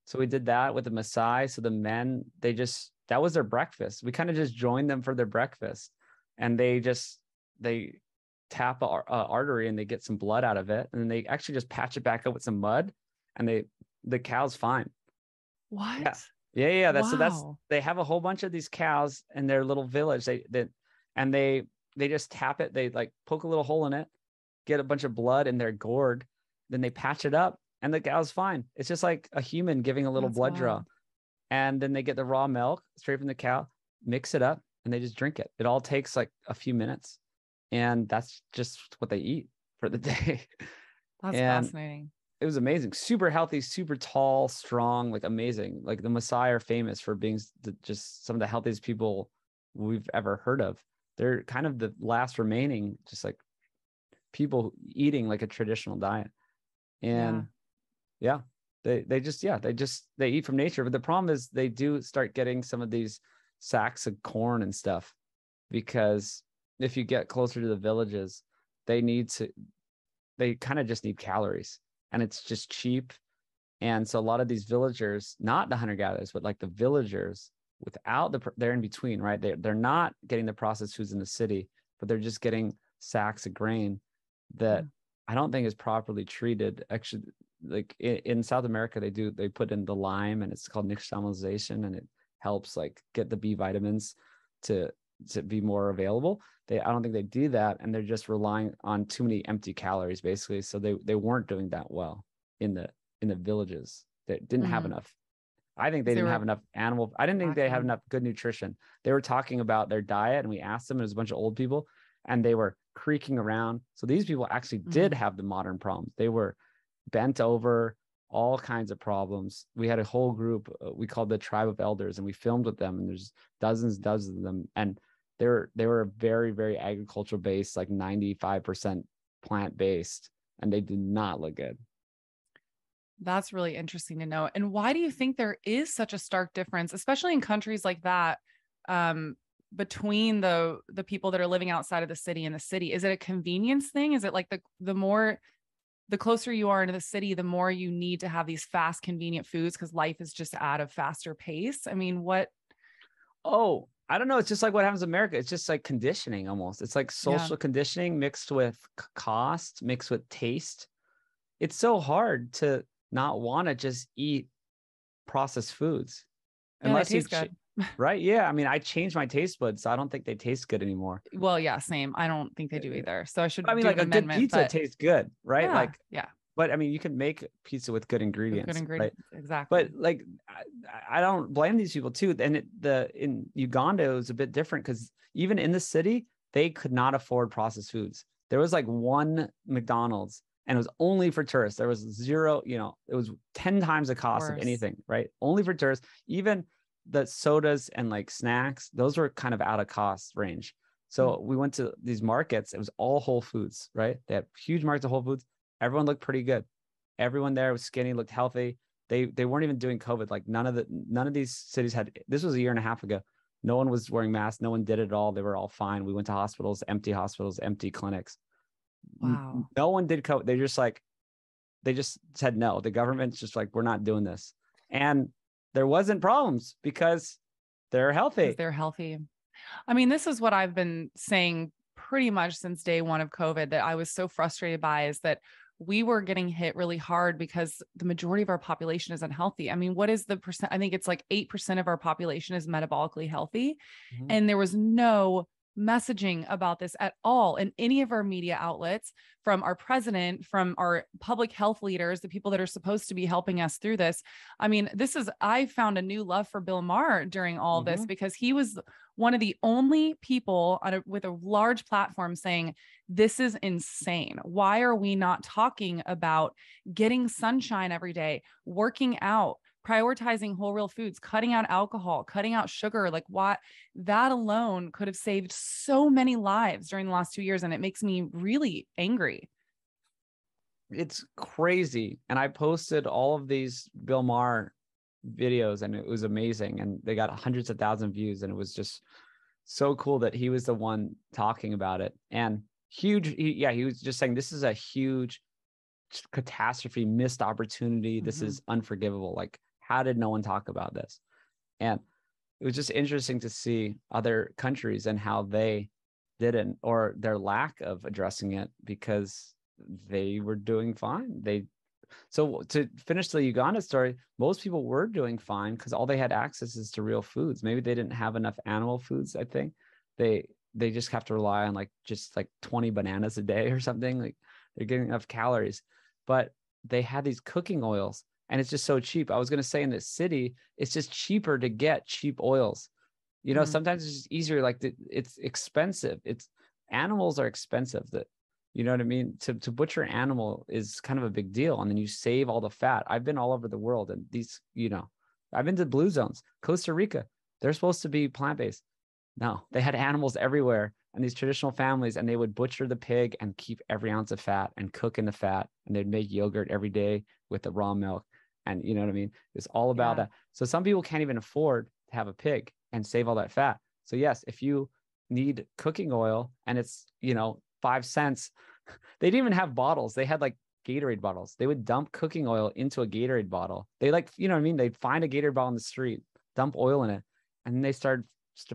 So we did that with the Maasai. So the men, they just that was their breakfast. We kind of just joined them for their breakfast. And they just they tap a, a artery and they get some blood out of it. And then they actually just patch it back up with some mud and they the cow's fine. What? Yeah, yeah. yeah. That's so that's they have a whole bunch of these cows in their little village. They that and they they just tap it. They like poke a little hole in it, get a bunch of blood in their gourd, then they patch it up, and the cow's fine. It's just like a human giving a little That's blood draw, and then they get the raw milk straight from the cow, mix it up, and they just drink it. It all takes like a few minutes, and that's just what they eat for the day. That's and- fascinating. It was amazing. Super healthy, super tall, strong, like amazing. Like the Maasai are famous for being the, just some of the healthiest people we've ever heard of. They're kind of the last remaining, just like people eating like a traditional diet. And yeah, they they just yeah they just they eat from nature. But the problem is they do start getting some of these sacks of corn and stuff because if you get closer to the villages, they need to they kind of just need calories and it's just cheap. And so a lot of these villagers, not the hunter gatherers, but like the villagers without the, they're in between, right? They're, they're not getting the processed foods in the city, but they're just getting sacks of grain that I don't think is properly treated. Actually, like in, in South America, they do, they put in the lime and it's called nixtamalization and it helps like get the B vitamins to, to be more available. They, I don't think they do that. And they're just relying on too many empty calories basically. So they, they weren't doing that well in the, in the villages that didn't have Mhm. enough. I think they They didn't have enough animal. I didn't think they had enough good nutrition. They were talking about their diet, and we asked them. It was a bunch of old people, and they were creaking around. So these people actually did have the modern problems. They were bent over, all kinds of problems. We had a whole group. uh, We called the tribe of elders, and we filmed with them. And there's dozens, dozens of them, and they were they were very very agricultural based, like ninety five percent plant based, and they did not look good. That's really interesting to know. And why do you think there is such a stark difference, especially in countries like that, um, between the the people that are living outside of the city and the city? Is it a convenience thing? Is it like the the more the closer you are into the city, the more you need to have these fast, convenient foods because life is just at a faster pace? I mean, what? Oh, I don't know. It's just like what happens in America. It's just like conditioning almost. It's like Yeah. social conditioning mixed with cost, mixed with taste. It's so hard to not want to just eat processed foods. Yeah, they you good. right? Yeah. I mean, I changed my taste buds, so I don't think they taste good anymore. Well, yeah, same. I don't think they do uh, either. So I should. I mean, do like a good pizza but- tastes good, right? Yeah, Like, yeah, but I mean, you can make pizza with good with ingredients. good right? ingredients. Exactly. but like I, I don't blame these people too and it, the in uganda it was a bit different because even in the city they could not afford processed foods there was like one mcdonald's and it was only for tourists there was zero you know it was 10 times the cost of course. anything right only for tourists even the sodas and like snacks those were kind of out of cost range so mm. we went to these markets it was all whole foods right they had huge markets of whole foods everyone looked pretty good. Everyone there was skinny looked healthy. They they weren't even doing covid. Like none of the none of these cities had this was a year and a half ago. No one was wearing masks. No one did it at all. They were all fine. We went to hospitals empty hospitals empty clinics. Wow. no one did covid they just like they just said no. The government's just like we're not doing this. And there wasn't problems because they're healthy. Because they're healthy. I mean, this is what I've been saying pretty much since day one of COVID that I was so frustrated by is that we were getting hit really hard because the majority of our population is unhealthy. I mean, what is the percent? I think it's like 8% of our population is metabolically healthy. Mm-hmm. And there was no messaging about this at all in any of our media outlets from our president, from our public health leaders, the people that are supposed to be helping us through this. I mean, this is, I found a new love for Bill Maher during all mm-hmm. this because he was one of the only people a, with a large platform saying, This is insane. Why are we not talking about getting sunshine every day, working out? Prioritizing whole real foods, cutting out alcohol, cutting out sugar, like what that alone could have saved so many lives during the last two years. And it makes me really angry. It's crazy. And I posted all of these Bill Maher videos and it was amazing. And they got hundreds of thousands of views. And it was just so cool that he was the one talking about it. And huge, he, yeah, he was just saying this is a huge catastrophe, missed opportunity. This mm-hmm. is unforgivable. Like how did no one talk about this? And it was just interesting to see other countries and how they didn't or their lack of addressing it because they were doing fine. They so to finish the Uganda story, most people were doing fine because all they had access is to real foods. Maybe they didn't have enough animal foods. I think they they just have to rely on like just like 20 bananas a day or something. Like they're getting enough calories, but they had these cooking oils and it's just so cheap. I was going to say in the city, it's just cheaper to get cheap oils. You know, mm-hmm. sometimes it's just easier. Like the, it's expensive. It's animals are expensive. That you know what I mean. To to butcher an animal is kind of a big deal, and then you save all the fat. I've been all over the world, and these, you know, I've been to blue zones, Costa Rica. They're supposed to be plant based. No, they had animals everywhere, and these traditional families, and they would butcher the pig and keep every ounce of fat and cook in the fat, and they'd make yogurt every day with the raw milk and you know what I mean? It's all about yeah. that. So some people can't even afford to have a pig and save all that fat. So yes, if you need cooking oil and it's, you know, five cents, they didn't even have bottles. They had like Gatorade bottles. They would dump cooking oil into a Gatorade bottle. They like, you know what I mean? They'd find a Gatorade bottle in the street, dump oil in it, and then they started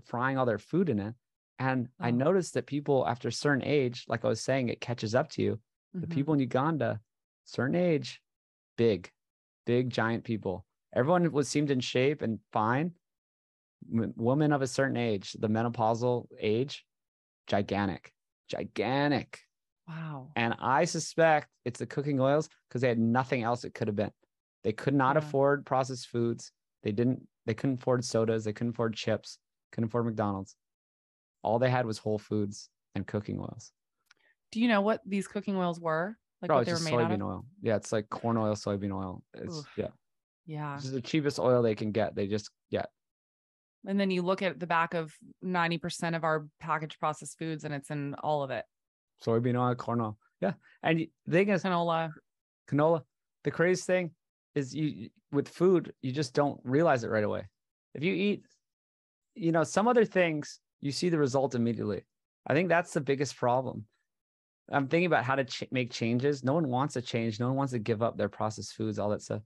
frying all their food in it. And oh. I noticed that people after a certain age, like I was saying, it catches up to you. Mm-hmm. The people in Uganda, certain age, big, big giant people. Everyone was seemed in shape and fine. W- women of a certain age, the menopausal age, gigantic, gigantic. Wow. And I suspect it's the cooking oils because they had nothing else it could have been. They could not yeah. afford processed foods. They didn't, they couldn't afford sodas. They couldn't afford chips, couldn't afford McDonald's. All they had was whole foods and cooking oils. Do you know what these cooking oils were? Like Probably what they were made soybean oil. Yeah, it's like corn oil, soybean oil. It's Oof. yeah. Yeah. This is the cheapest oil they can get. They just yeah. And then you look at the back of 90% of our packaged processed foods and it's in all of it. Soybean oil, corn oil. Yeah. And the thing is canola. Canola. The crazy thing is you with food, you just don't realize it right away. If you eat, you know, some other things, you see the result immediately. I think that's the biggest problem. I'm thinking about how to ch- make changes. No one wants to change. No one wants to give up their processed foods, all that stuff.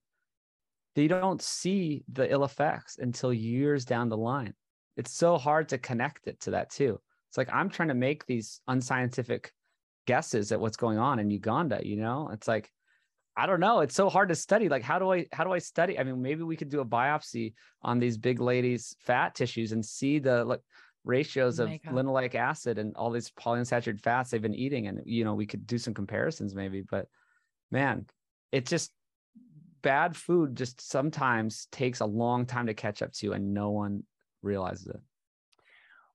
They don't see the ill effects until years down the line. It's so hard to connect it to that too. It's like I'm trying to make these unscientific guesses at what's going on in Uganda. You know, it's like I don't know. It's so hard to study. Like, how do I how do I study? I mean, maybe we could do a biopsy on these big ladies' fat tissues and see the like ratios of linoleic acid and all these polyunsaturated fats they've been eating and you know we could do some comparisons maybe but man it just bad food just sometimes takes a long time to catch up to you and no one realizes it.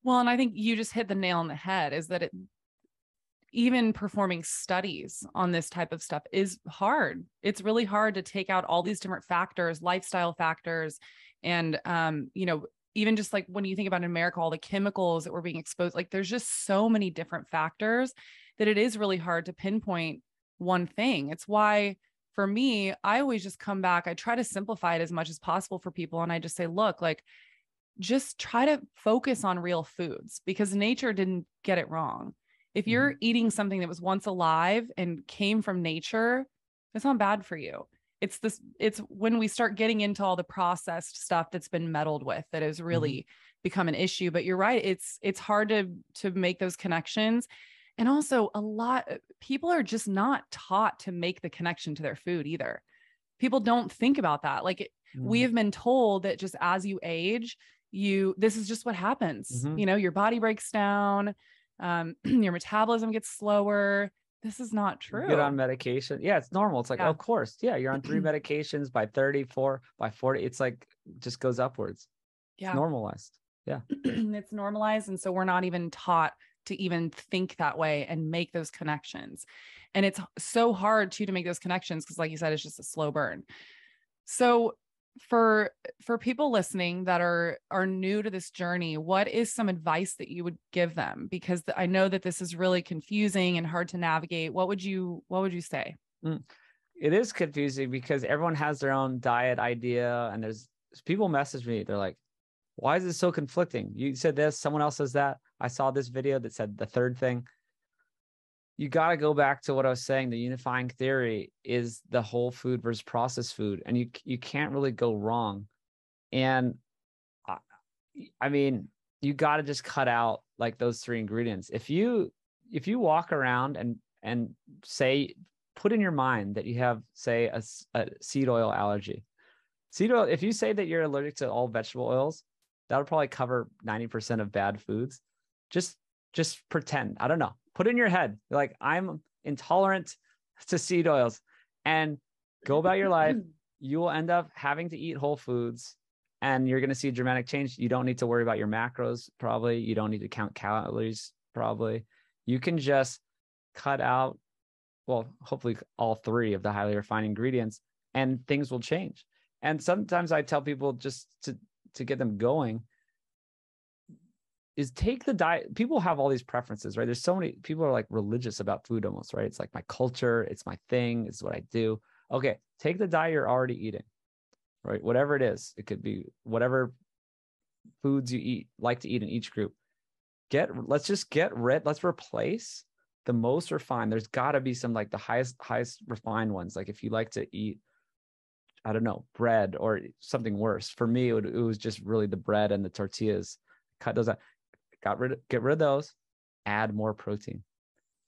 Well and i think you just hit the nail on the head is that it even performing studies on this type of stuff is hard. It's really hard to take out all these different factors lifestyle factors and um, you know even just like when you think about in America, all the chemicals that were being exposed, like there's just so many different factors that it is really hard to pinpoint one thing. It's why for me, I always just come back. I try to simplify it as much as possible for people. And I just say, look, like, just try to focus on real foods because nature didn't get it wrong. If you're mm-hmm. eating something that was once alive and came from nature, it's not bad for you it's this it's when we start getting into all the processed stuff that's been meddled with that has really mm-hmm. become an issue but you're right it's it's hard to to make those connections And also, a lot uh, people are just not taught to make the connection to their food either. People don't think about that. Like mm. we have been told that just as you age, you this is just what happens. Mm-hmm. You know, your body breaks down, um, your metabolism gets slower. This is not true. Get on medication. Yeah, it's normal. It's like, yeah. of course. Yeah, you're on three medications by 34, by 40. It's like just goes upwards. Yeah. It's normalized. Yeah. it's normalized. And so we're not even taught to even think that way and make those connections. And it's so hard too to make those connections because like you said, it's just a slow burn. So for for people listening that are are new to this journey what is some advice that you would give them because i know that this is really confusing and hard to navigate what would you what would you say mm. it is confusing because everyone has their own diet idea and there's people message me they're like why is it so conflicting? You said this, someone else says that. I saw this video that said the third thing. You got to go back to what I was saying. The unifying theory is the whole food versus processed food, and you you can't really go wrong. And I, I mean, you got to just cut out like those three ingredients. If you if you walk around and and say put in your mind that you have say a, a seed oil allergy seed oil if you say that you're allergic to all vegetable oils that would probably cover 90% of bad foods. Just just pretend. I don't know. Put in your head like I'm intolerant to seed oils and go about your life. You will end up having to eat whole foods and you're going to see dramatic change. You don't need to worry about your macros probably. You don't need to count calories probably. You can just cut out well, hopefully all three of the highly refined ingredients and things will change. And sometimes I tell people just to to get them going is take the diet people have all these preferences right? There's so many people are like religious about food almost right? It's like my culture it's my thing it's what i do. Okay take the diet you're already eating right? Whatever it is it could be whatever foods you eat like to eat in each group. Get let's just get rid let's replace the most refined. There's got to be some like the highest highest refined ones. Like if you like to eat I don't know, bread or something worse. For me, it, would, it was just really the bread and the tortillas. Cut those out. Got rid of, get rid of those. Add more protein.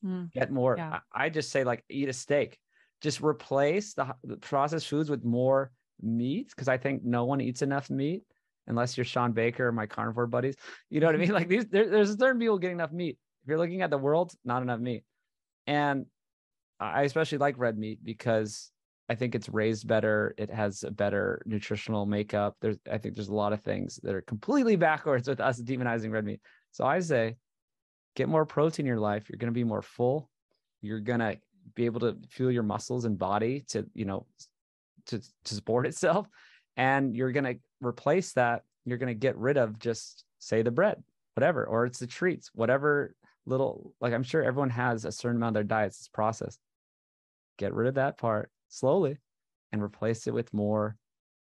Mm, get more. Yeah. I, I, just say like eat a steak. Just replace the, the processed foods with more meat because I think no one eats enough meat unless you're Shawn Baker or my carnivore buddies. You know what I mean? Like these, there, there's certain people getting enough meat. If you're looking at the world, not enough meat. And I especially like red meat because I think it's raised better. It has a better nutritional makeup. There's, I think there's a lot of things that are completely backwards with us demonizing red meat. So I say, get more protein in your life. You're going to be more full. You're going to be able to fuel your muscles and body to, you know, to, to support itself. And you're going to replace that. You're going to get rid of just say the bread, whatever, or it's the treats, whatever little, like I'm sure everyone has a certain amount of their diets, it's processed. Get rid of that part slowly and replace it with more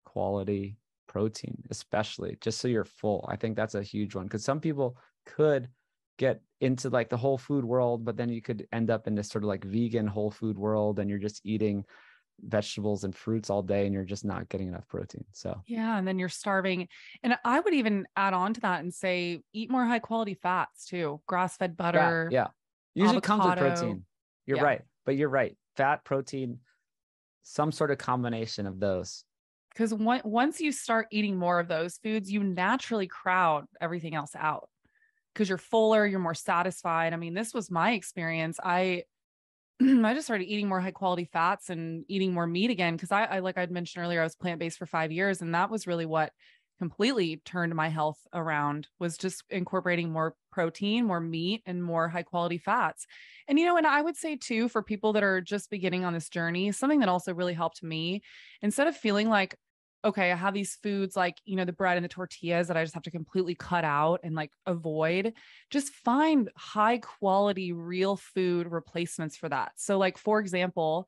quality protein, especially just so you're full. I think that's a huge one because some people could get into like the whole food world, but then you could end up in this sort of like vegan whole food world and you're just eating vegetables and fruits all day and you're just not getting enough protein. So, yeah. And then you're starving. And I would even add on to that and say eat more high quality fats too, grass fed butter. Yeah. yeah. Usually avocado. comes with protein. You're yeah. right. But you're right. Fat, protein, some sort of combination of those because once you start eating more of those foods you naturally crowd everything else out because you're fuller you're more satisfied i mean this was my experience i i just started eating more high quality fats and eating more meat again because I, I like i'd mentioned earlier i was plant-based for five years and that was really what completely turned my health around was just incorporating more protein, more meat, and more high quality fats. And, you know, and I would say too, for people that are just beginning on this journey, something that also really helped me, instead of feeling like, okay, I have these foods like, you know, the bread and the tortillas that I just have to completely cut out and like avoid, just find high quality, real food replacements for that. So, like, for example,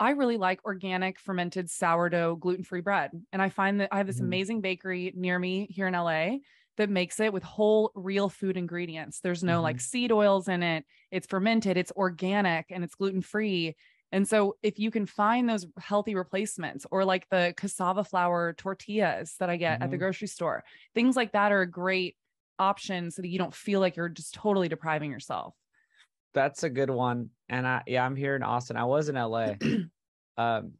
I really like organic fermented sourdough gluten free bread. And I find that I have this mm. amazing bakery near me here in LA that makes it with whole real food ingredients. There's no mm-hmm. like seed oils in it. It's fermented, it's organic, and it's gluten free. And so if you can find those healthy replacements or like the cassava flour tortillas that I get mm-hmm. at the mm-hmm. grocery store, things like that are a great option so that you don't feel like you're just totally depriving yourself. that's a good one. And I yeah, I'm here in Austin. I was in LA. um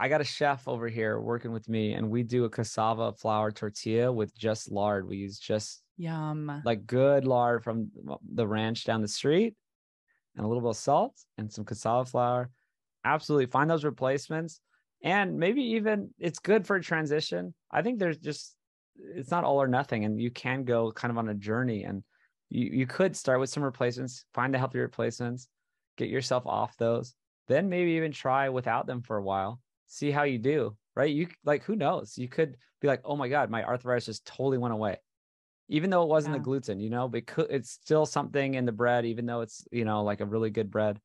I got a chef over here working with me, and we do a cassava flour tortilla with just lard. We use just Yum. like good lard from the ranch down the street and a little bit of salt and some cassava flour. Absolutely find those replacements. And maybe even it's good for a transition. I think there's just it's not all or nothing. And you can go kind of on a journey and you, you could start with some replacements, find the healthy replacements, get yourself off those, then maybe even try without them for a while, see how you do. Right. You like who knows? You could be like, oh my God, my arthritis just totally went away even though it wasn't Yeah. the gluten, you know, because it's still something in the bread, even though it's, you know, like a really good bread.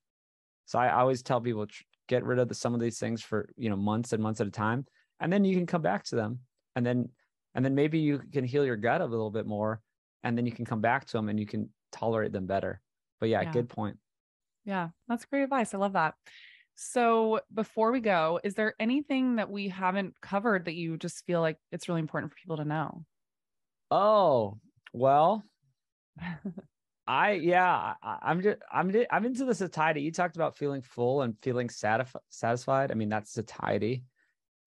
So I always tell people tr- get rid of the, some of these things for, you know, months and months at a time. And then you can come back to them. And then, and then maybe you can heal your gut a little bit more. And then you can come back to them and you can tolerate them better. But yeah, Yeah. good point. Yeah, that's great advice. I love that. So, before we go, is there anything that we haven't covered that you just feel like it's really important for people to know? Oh, well, I yeah, I, I'm just I'm I'm into the satiety. You talked about feeling full and feeling satisf- satisfied. I mean, that's satiety,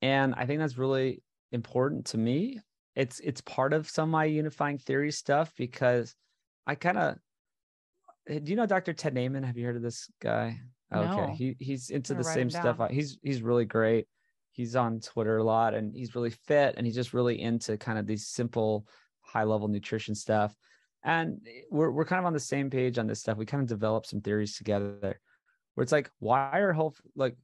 and I think that's really important to me. It's it's part of some of my unifying theory stuff because I kind of eh, do you know Dr. Ted Naiman? Have you heard of this guy? Okay, No. he he's into the same stuff. He's he's really great. He's on Twitter a lot, and he's really fit, and he's just really into kind of these simple, high level nutrition stuff and we're we're kind of on the same page on this stuff. We kind of develop some theories together where it's like, why are whole like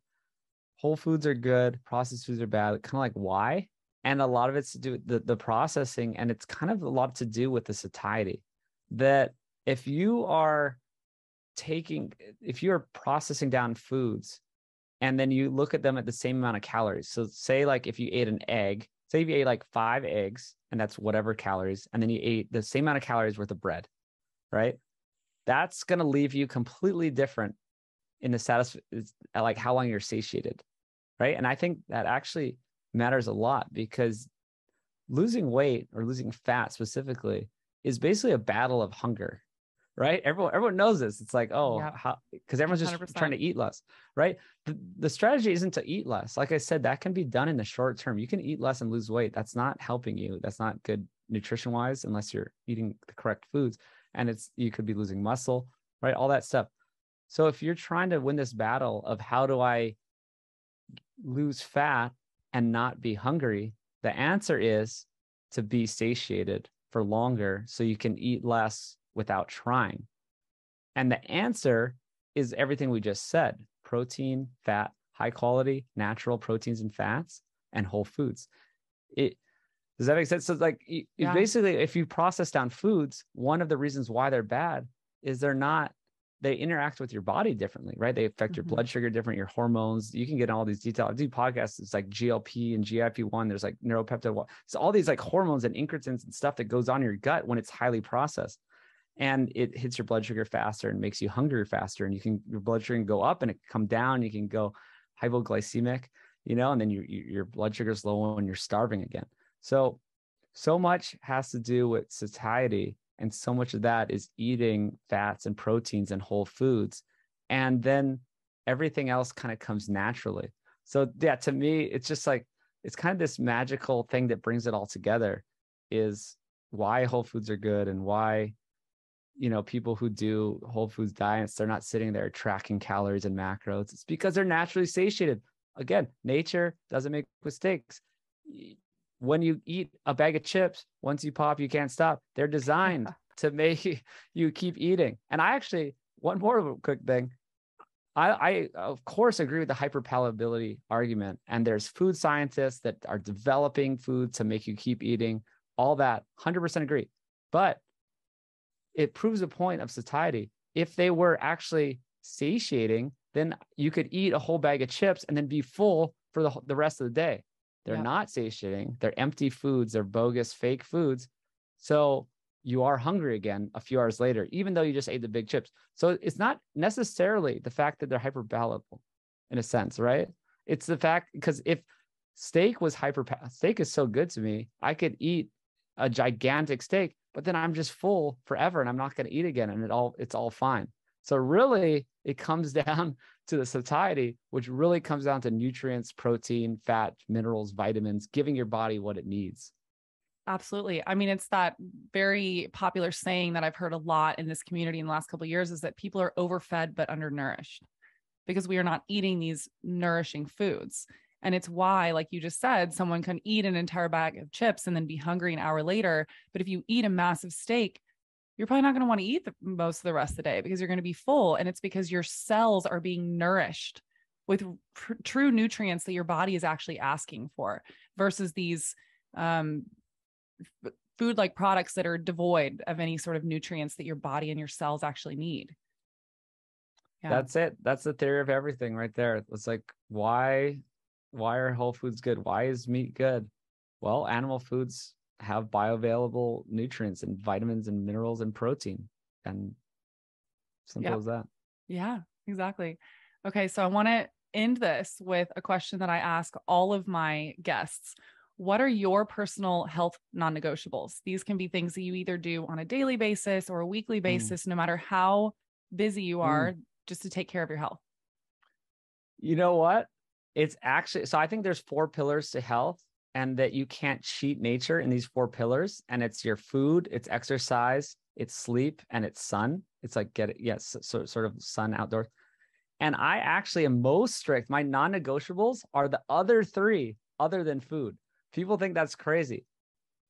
whole foods are good, processed foods are bad, kind of like why? And a lot of it's to do with the, the processing, and it's kind of a lot to do with the satiety. That if you are taking, if you're processing down foods, and then you look at them at the same amount of calories. So say like if you ate an egg, say you ate like five eggs, and that's whatever calories, and then you ate the same amount of calories worth of bread, right? That's going to leave you completely different in the status, uh, like how long you're satiated, right? And I think that actually matters a lot because losing weight or losing fat specifically is basically a battle of hunger, right? Everyone everyone knows this. It's like, oh, Yep. how because everyone's just 100%. trying to eat less, right? The, the strategy isn't to eat less. Like I said, that can be done in the short term. You can eat less and lose weight. That's not helping you. That's not good nutrition wise unless you're eating the correct foods. And it's you could be losing muscle, right? All that stuff. So if you're trying to win this battle of how do I lose fat and not be hungry, the answer is to be satiated for longer so you can eat less without trying. And the answer is everything we just said protein, fat, high quality, natural proteins and fats, and whole foods. It does that make sense? So, like, Yeah. basically, if you process down foods, one of the reasons why they're bad is they're not, they interact with your body differently, right? They affect your Mhm. blood sugar different, your hormones. You can get all these details. I do podcasts. It's like GLP and GIP1. There's like neuropeptide. So all these like hormones and incretins and stuff that goes on in your gut when it's highly processed. And it hits your blood sugar faster and makes you hungry faster. And you can, your blood sugar can go up and it can come down. You can go hypoglycemic, you know, and then your, your your blood sugar's low and you're starving again. So, so much has to do with satiety. And so much of that is eating fats and proteins and whole foods. And then everything else kind of comes naturally. So, yeah, to me, it's just like, it's kind of this magical thing that brings it all together is why whole foods are good and why you know people who do whole foods diets they're not sitting there tracking calories and macros. It's because they're naturally satiated. Again nature doesn't make mistakes. When you eat a bag of chips once you pop you can't stop. They're designed to make you keep eating. And i actually one more quick thing. I, I of course agree with the hyperpalatability argument and there's food scientists that are developing food to make you keep eating all that 100% agree. But it proves a point of satiety. If they were actually satiating, then you could eat a whole bag of chips and then be full for the, the rest of the day. They're Yeah. not satiating. They're empty foods. They're bogus, fake foods. So you are hungry again a few hours later, even though you just ate the big chips. So it's not necessarily the fact that they're hyperpalatable in a sense, right? It's the fact because if steak was hyper steak is so good to me, I could eat a gigantic steak but then I'm just full forever and I'm not going to eat again and it all it's all fine. So really it comes down to the satiety, which really comes down to nutrients, protein, fat, minerals, vitamins, giving your body what it needs. Absolutely. I mean, it's that very popular saying that I've heard a lot in this community in the last couple of years is that people are overfed but undernourished because we are not eating these nourishing foods. And it's why, like you just said, someone can eat an entire bag of chips and then be hungry an hour later. But if you eat a massive steak, you're probably not going to want to eat the, most of the rest of the day because you're going to be full. And it's because your cells are being nourished with pr- true nutrients that your body is actually asking for versus these um, f- food like products that are devoid of any sort of nutrients that your body and your cells actually need. Yeah. That's it. That's the theory of everything right there. It's like why why are whole foods good? Why is meat good? Well, animal foods have bioavailable nutrients and vitamins and minerals and protein and simple as that. Yeah, exactly. Okay, so I want to end this with a question that I ask all of my guests. What are your personal health non negotiables? These can be things that you either do on a daily basis or a weekly mm. basis, mm. no matter how busy you are, mm. just to take care of your health. You know what? It's actually so I think there's four pillars to health and that you can't cheat nature in these four pillars and it's your food, it's exercise, it's sleep and it's sun. It's like get it yes, so, sort of sun outdoors. And I actually am most strict. My non-negotiables are the other three other than food. People think that's crazy.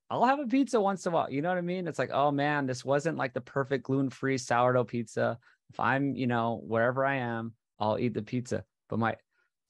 I'll have a pizza once in a while. You know what I mean? It's like, oh man, this wasn't like the perfect gluten-free sourdough pizza. If I'm, you know, wherever I am, I'll eat the pizza. But my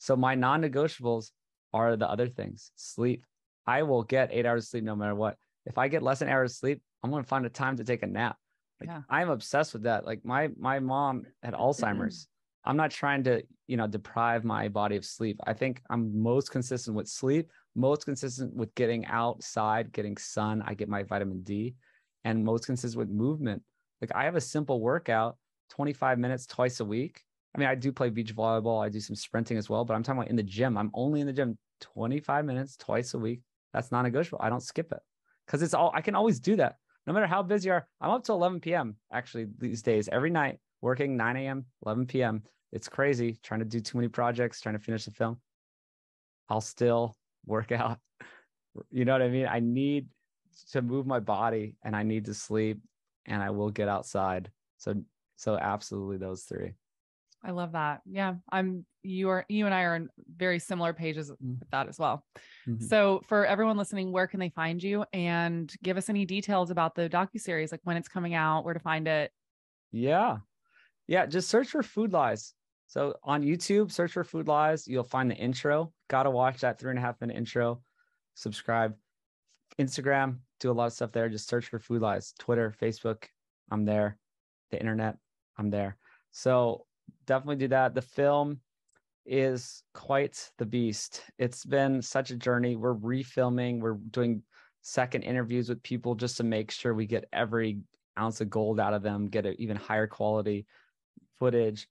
so my non-negotiables are the other things. Sleep. I will get eight hours of sleep no matter what. If I get less than hours of sleep, I'm gonna find a time to take a nap. Like, yeah. I'm obsessed with that. Like my my mom had Alzheimer's. I'm not trying to, you know, deprive my body of sleep. I think I'm most consistent with sleep, most consistent with getting outside, getting sun. I get my vitamin D, and most consistent with movement. Like I have a simple workout, 25 minutes twice a week, I mean, I do play beach volleyball. I do some sprinting as well, but I'm talking about in the gym. I'm only in the gym 25 minutes twice a week. That's non negotiable. I don't skip it because it's all, I can always do that. No matter how busy you are, I'm up to 11 p.m. actually these days, every night, working 9 a.m., 11 p.m. It's crazy trying to do too many projects, trying to finish the film. I'll still work out. You know what I mean? I need to move my body and I need to sleep and I will get outside. So, so absolutely those three. I love that. Yeah, I'm you are you and I are on very similar pages mm-hmm. with that as well. Mm-hmm. So for everyone listening, where can they find you and give us any details about the docu series, like when it's coming out, where to find it? Yeah, yeah, just search for Food Lies. So on YouTube, search for Food Lies. You'll find the intro. Got to watch that three and a half minute intro. Subscribe. Instagram, do a lot of stuff there. Just search for Food Lies. Twitter, Facebook, I'm there. The internet, I'm there. So definitely do that. The film is quite the beast. It's been such a journey. We're refilming, we're doing second interviews with people just to make sure we get every ounce of gold out of them, get an even higher quality footage.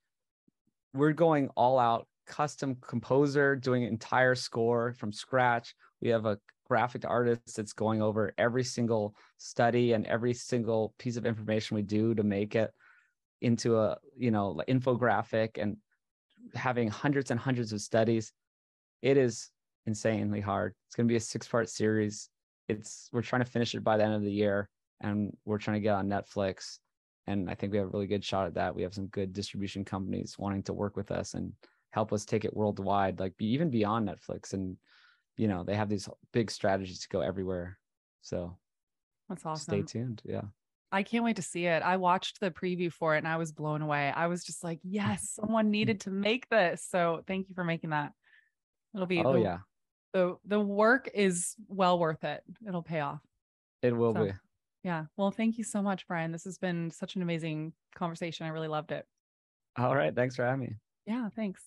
We're going all out, custom composer, doing entire score from scratch. We have a graphic artist that's going over every single study and every single piece of information we do to make it into a you know infographic and having hundreds and hundreds of studies it is insanely hard. It's going to be a six part series. It's we're trying to finish it by the end of the year and we're trying to get on netflix and i think we have a really good shot at that. We have some good distribution companies wanting to work with us and help us take it worldwide like be, even beyond netflix and you know they have these big strategies to go everywhere. So that's awesome. stay tuned. Yeah I can't wait to see it. I watched the preview for it and I was blown away. I was just like, mm-hmm. yes, someone needed to make this. So thank you for making that. It'll be Oh the, yeah. The the work is well worth it. It'll pay off. It will so, be. Yeah. Well, thank you so much, Brian. This has been such an amazing conversation. I really loved it. All right. Thanks for having me. Yeah, thanks.